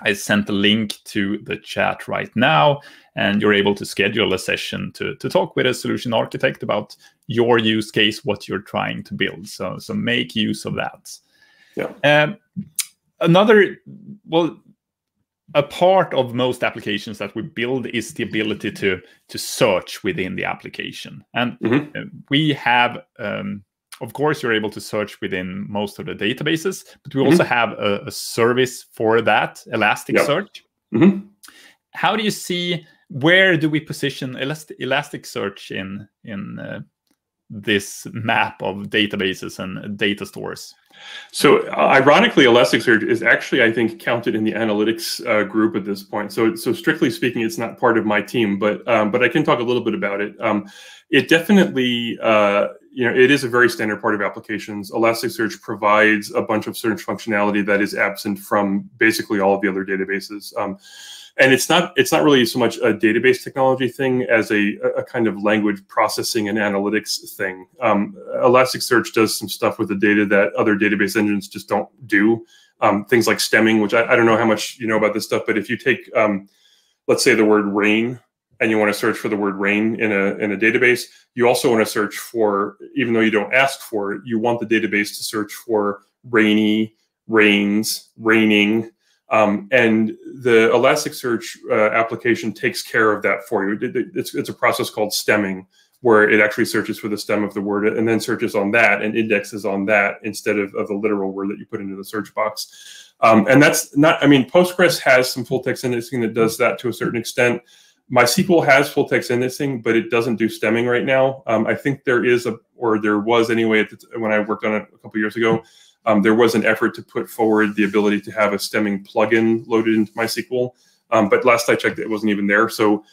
[SPEAKER 1] I sent a link to the chat right now and you're able to schedule a session to, to talk with a solution architect about your use case what you're trying to build. So so make use of that.
[SPEAKER 2] Yeah.
[SPEAKER 1] Um, another well a part of most applications that we build is the ability to to search within the application. And mm-hmm. we have um, of course, you're able to search within most of the databases, but we mm-hmm. also have a, a, service for that, Elasticsearch. Mm-hmm. How do you see where do we position Elastic, Elasticsearch in in uh, this map of databases and data stores?
[SPEAKER 2] So, ironically, Elasticsearch is actually, I think, counted in the analytics uh, group at this point. So, so strictly speaking, it's not part of my team, but um, but I can talk a little bit about it. Um, it definitely uh, you know, it is a very standard part of applications. Elasticsearch provides a bunch of search functionality that is absent from basically all of the other databases. Um, and it's not it's not really so much a database technology thing as a, a kind of language processing and analytics thing. Um, Elasticsearch does some stuff with the data that other database engines just don't do. Um, things like stemming, which I, I, don't know how much you know about this stuff, but if you take, um, let's say, the word rain and you want to search for the word rain in a in a database, you also want to search for, even though you don't ask for it, you want the database to search for rainy, rains, raining, um, and the Elasticsearch uh, application takes care of that for you. It, it, it's, it's a process called stemming, where it actually searches for the stem of the word and then searches on that and indexes on that instead of, of the literal word that you put into the search box. Um, and that's not, I mean, Postgres has some full text indexing that does that to a certain extent. MySQL has full text indexing, but it doesn't do stemming right now. Um, I think there is a, or there was anyway the, when I worked on it a couple years ago, um, there was an effort to put forward the ability to have a stemming plugin loaded into MySQL. Um, but last I checked, it wasn't even there. So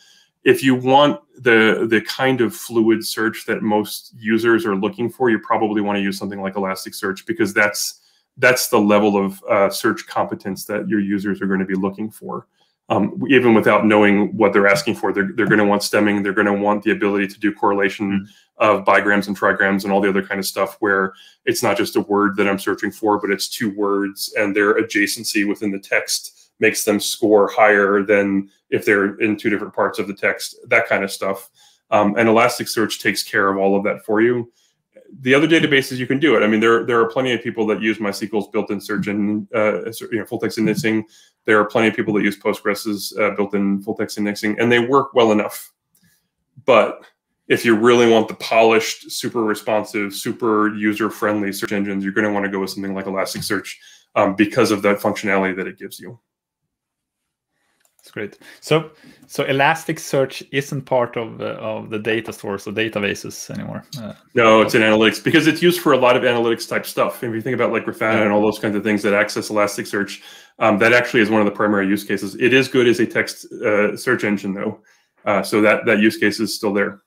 [SPEAKER 2] if you want the the kind of fluid search that most users are looking for, you probably want to use something like Elasticsearch because that's that's the level of uh, search competence that your users are going to be looking for. Um, even without knowing what they're asking for. They're, they're going to want stemming. They're going to want the ability to do correlation mm -hmm. of bigrams and trigrams and all the other kind of stuff where it's not just a word that I'm searching for, but it's two words and their adjacency within the text makes them score higher than if they're in two different parts of the text, that kind of stuff. Um, and Elasticsearch takes care of all of that for you the other databases you can do it. I mean, there there are plenty of people that use MySQL's built-in search and uh, you know full text indexing. There are plenty of people that use Postgres's uh, built-in full text indexing, and they work well enough. But if you really want the polished, super responsive, super user-friendly search engines, you're going to want to go with something like Elasticsearch um, because of that functionality that it gives you.
[SPEAKER 1] That's great. So, so Elasticsearch isn't part of uh, of the data stores or databases anymore.
[SPEAKER 2] Uh, no, it's in analytics because it's used for a lot of analytics type stuff. If you think about like Grafana yeah. and all those kinds of things that access Elasticsearch, um, that actually is one of the primary use cases. It is good as a text uh, search engine though, uh, so that that use case is still there.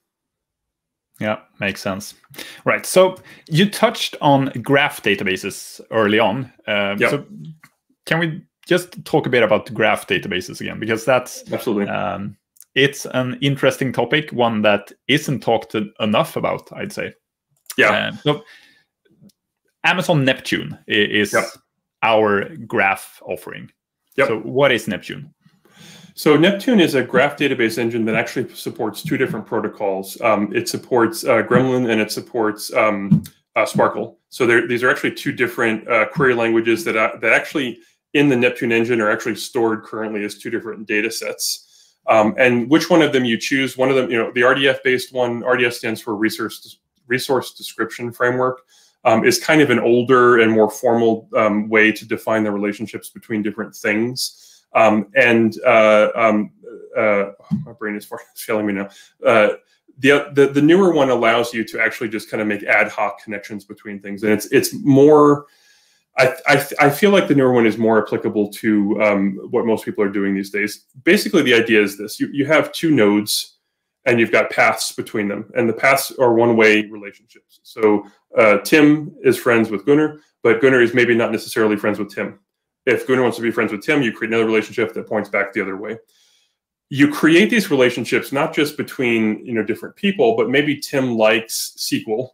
[SPEAKER 1] Yeah, makes sense. Right. So you touched on graph databases early on. Uh, yep. So can we just talk a bit about graph databases again, because that's
[SPEAKER 2] absolutely
[SPEAKER 1] um, it's an interesting topic, one that isn't talked enough about, I'd say.
[SPEAKER 2] Yeah.
[SPEAKER 1] Uh, so Amazon Neptune is yep. our graph offering. Yep. So what is Neptune?
[SPEAKER 2] So Neptune is a graph database engine that actually supports two different protocols. Um, it supports uh, Gremlin and it supports um, uh, SPARQL. So these are actually two different uh, query languages that uh, that actually in the Neptune engine are actually stored currently as two different data sets. Um, and which one of them you choose, one of them, you know, the RDF based one, RDF stands for Resource, Resource Description Framework, um, is kind of an older and more formal um, way to define the relationships between different things. Um, and uh, um, uh, my brain is failing me now. Uh, the, the, the newer one allows you to actually just kind of make ad hoc connections between things, and it's it's more I, I, feel like the newer one is more applicable to um, what most people are doing these days. Basically, the idea is this: you, you have two nodes, and you've got paths between them, and the paths are one-way relationships. So uh, Tim is friends with Gunnar, but Gunnar is maybe not necessarily friends with Tim. If Gunnar wants to be friends with Tim, you create another relationship that points back the other way. You create these relationships not just between you know different people, but maybe Tim likes SQL,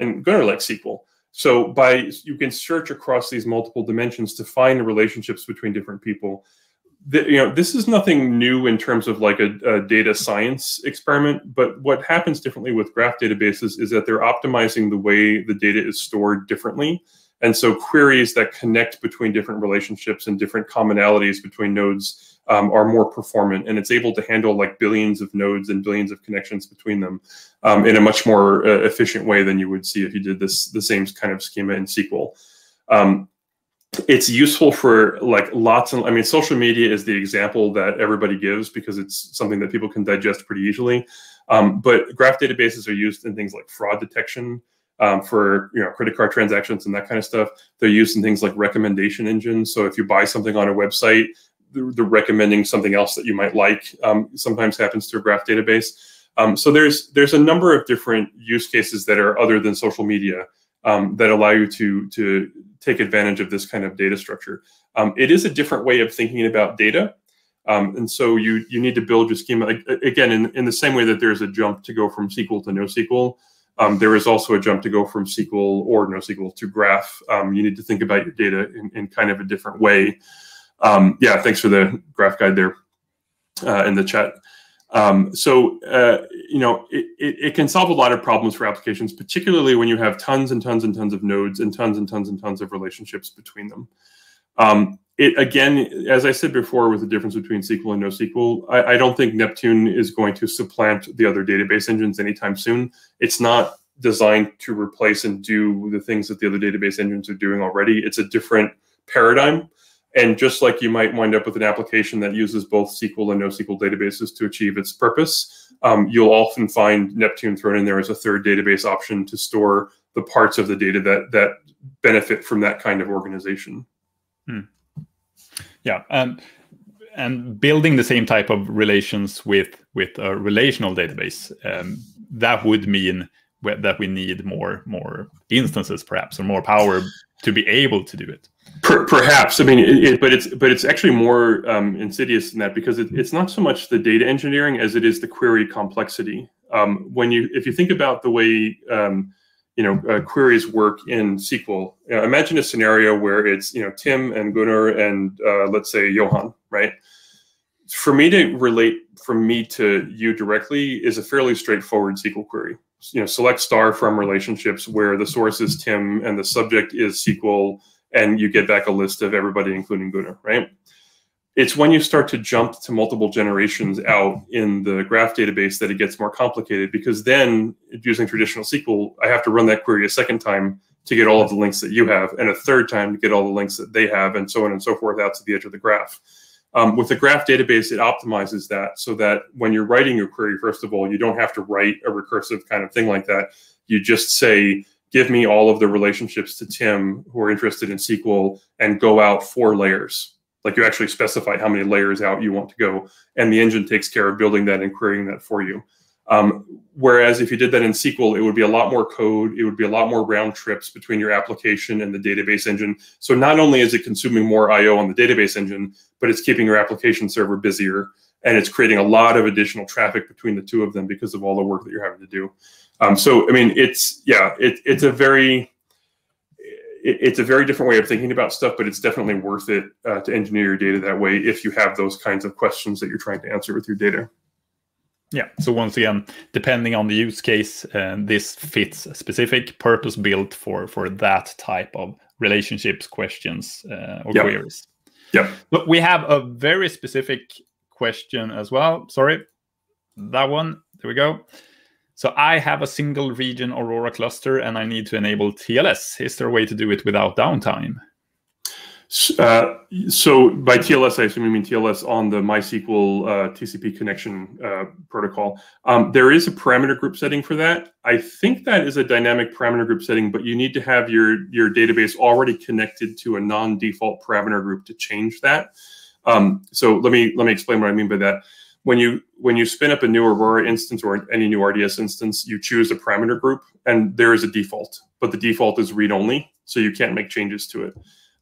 [SPEAKER 2] and Gunnar likes SQL so by you can search across these multiple dimensions to find the relationships between different people. The, you know, this is nothing new in terms of like a, a, data science experiment, but what happens differently with graph databases is that they're optimizing the way the data is stored differently. And so queries that connect between different relationships and different commonalities between nodes um, are more performant and it's able to handle like billions of nodes and billions of connections between them um, in a much more uh, efficient way than you would see if you did this the same kind of schema in SQL. Um, it's useful for like lots and I mean, social media is the example that everybody gives because it's something that people can digest pretty easily. Um, but graph databases are used in things like fraud detection, um, for you know credit card transactions and that kind of stuff. They're used in things like recommendation engines. So if you buy something on a website, the, the recommending something else that you might like um, sometimes happens through a graph database. Um, so there's there's a number of different use cases that are other than social media um, that allow you to to take advantage of this kind of data structure. Um, it is a different way of thinking about data. Um, and so you you need to build your schema again in, in the same way that there's a jump to go from SQL to NoSQL. Um, there is also a jump to go from SQL or NoSQL to Graph. Um, you need to think about your data in, in kind of a different way. Um, yeah, thanks for the graph guide there uh, in the chat. Um, so, uh, you know, it, it, it, can solve a lot of problems for applications, particularly when you have tons and tons and tons of nodes and tons and tons and tons of relationships between them. Um, it again, as I said before, with the difference between SQL and NoSQL, I, I don't think Neptune is going to supplant the other database engines anytime soon. It's not designed to replace and do the things that the other database engines are doing already. It's a different paradigm. And just like you might wind up with an application that uses both SQL and NoSQL databases to achieve its purpose, um, you'll often find Neptune thrown in there as a third database option to store the parts of the data that that benefit from that kind of organization.
[SPEAKER 1] Hmm. Yeah, and and building the same type of relations with with a relational database um, that would mean that we need more more instances perhaps or more power to be able to do it
[SPEAKER 2] Per, perhaps. I mean, it, it, but it's but it's actually more um, insidious than that because it, it's not so much the data engineering as it is the query complexity. Um, when you if you think about the way um, you know uh, queries work in SQL, imagine a scenario where it's you know Tim and Gunnar and uh, let's say Johan, right? For me to relate from me to you directly is a fairly straightforward SQL query. You know, select star from relationships where the source is Tim and the subject is SQL and you get back a list of everybody, including Gunnar, right? It's when you start to jump to multiple generations out in the graph database that it gets more complicated because then using traditional SQL, I have to run that query a second time to get all of the links that you have and a third time to get all the links that they have and so on and so forth out to the edge of the graph. Um, with the graph database, it optimizes that so that when you're writing your query, first of all, you don't have to write a recursive kind of thing like that. You just say, give me all of the relationships to Tim who are interested in SQL and go out four layers. Like you actually specify how many layers out you want to go, and the engine takes care of building that and querying that for you. Um, whereas if you did that in SQL, it would be a lot more code. It would be a lot more round trips between your application and the database engine. So not only is it consuming more I/O on the database engine, but it's keeping your application server busier, and it's creating a lot of additional traffic between the two of them because of all the work that you're having to do. Um, so, I mean, it's yeah, it, it's a very it, it's a very different way of thinking about stuff, but it's definitely worth it uh, to engineer your data that way if you have those kinds of questions that you're trying to answer with your data.
[SPEAKER 1] Yeah. So once again, depending on the use case, uh, this fits a specific purpose built for for that type of relationships, questions, uh, or yep. queries.
[SPEAKER 2] Yeah.
[SPEAKER 1] But we have a very specific question as well. Sorry, that one. There we go. So I have a single region Aurora cluster and I need to enable TLS. Is there a way to do it without downtime?
[SPEAKER 2] Uh, so by TLS, I assume you mean TLS on the MySQL uh, TCP connection uh, protocol. Um, there is a parameter group setting for that. I think that is a dynamic parameter group setting, but you need to have your, your database already connected to a non-default parameter group to change that. Um, so let me let me explain what I mean by that when you when you spin up a new Aurora instance or any new RDS instance, you choose a parameter group, and there is a default, but the default is read only, so you can't make changes to it.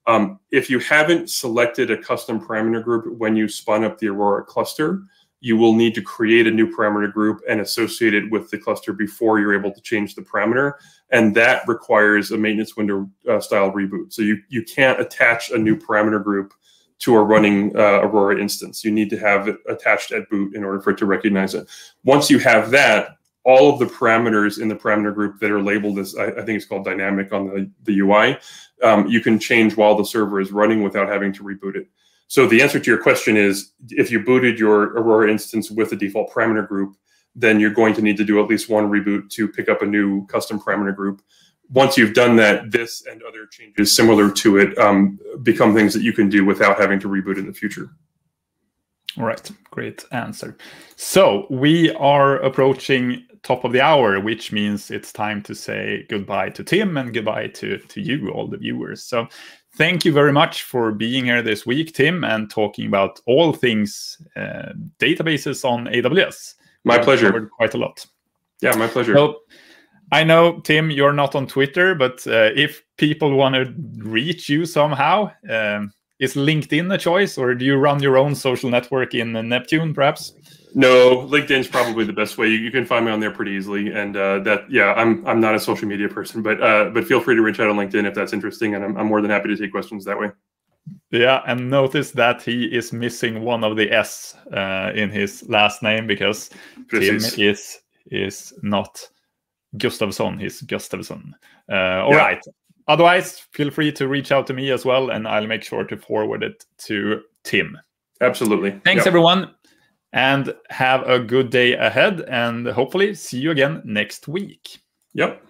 [SPEAKER 2] Um, if you haven't selected a custom parameter group when you spun up the Aurora cluster, you will need to create a new parameter group and associate it with the cluster before you're able to change the parameter. And that requires a maintenance window uh, style reboot. So you, you can't attach a new parameter group to a running uh, Aurora instance. You need to have it attached at boot in order for it to recognize it. Once you have that, all of the parameters in the parameter group that are labeled as, I, I think it's called dynamic on the, the UI, um, you can change while the server is running without having to reboot it. So the answer to your question is, if you booted your Aurora instance with a default parameter group, then you're going to need to do at least one reboot to pick up a new custom parameter group once you've done that, this and other changes similar to it um, become things that you can do without having to reboot in the future.
[SPEAKER 1] All right, great answer. So we are approaching top of the hour, which means it's time to say goodbye to Tim and goodbye to, to you, all the viewers. So thank you very much for being here this week, Tim, and talking about all things uh, databases on AWS.
[SPEAKER 2] My pleasure.
[SPEAKER 1] Quite a lot.
[SPEAKER 2] Yeah, my pleasure.
[SPEAKER 1] So, I know, Tim, you're not on Twitter, but uh, if people want to reach you somehow, um, is LinkedIn a choice, or do you run your own social network in Neptune, perhaps?
[SPEAKER 2] No, LinkedIn's probably the best way. You, you can find me on there pretty easily, and uh, that yeah, I'm I'm not a social media person, but uh, but feel free to reach out on LinkedIn if that's interesting, and I'm I'm more than happy to take questions that way.
[SPEAKER 1] Yeah, and notice that he is missing one of the S uh, in his last name because Precis. Tim is is not Gustavsson, he's Gustafson. Uh, all yeah. right. Otherwise, feel free to reach out to me as well, and I'll make sure to forward it to Tim.
[SPEAKER 2] Absolutely.
[SPEAKER 1] Thanks, everyone, and have a good day ahead, and hopefully see you again next week.
[SPEAKER 2] Yep.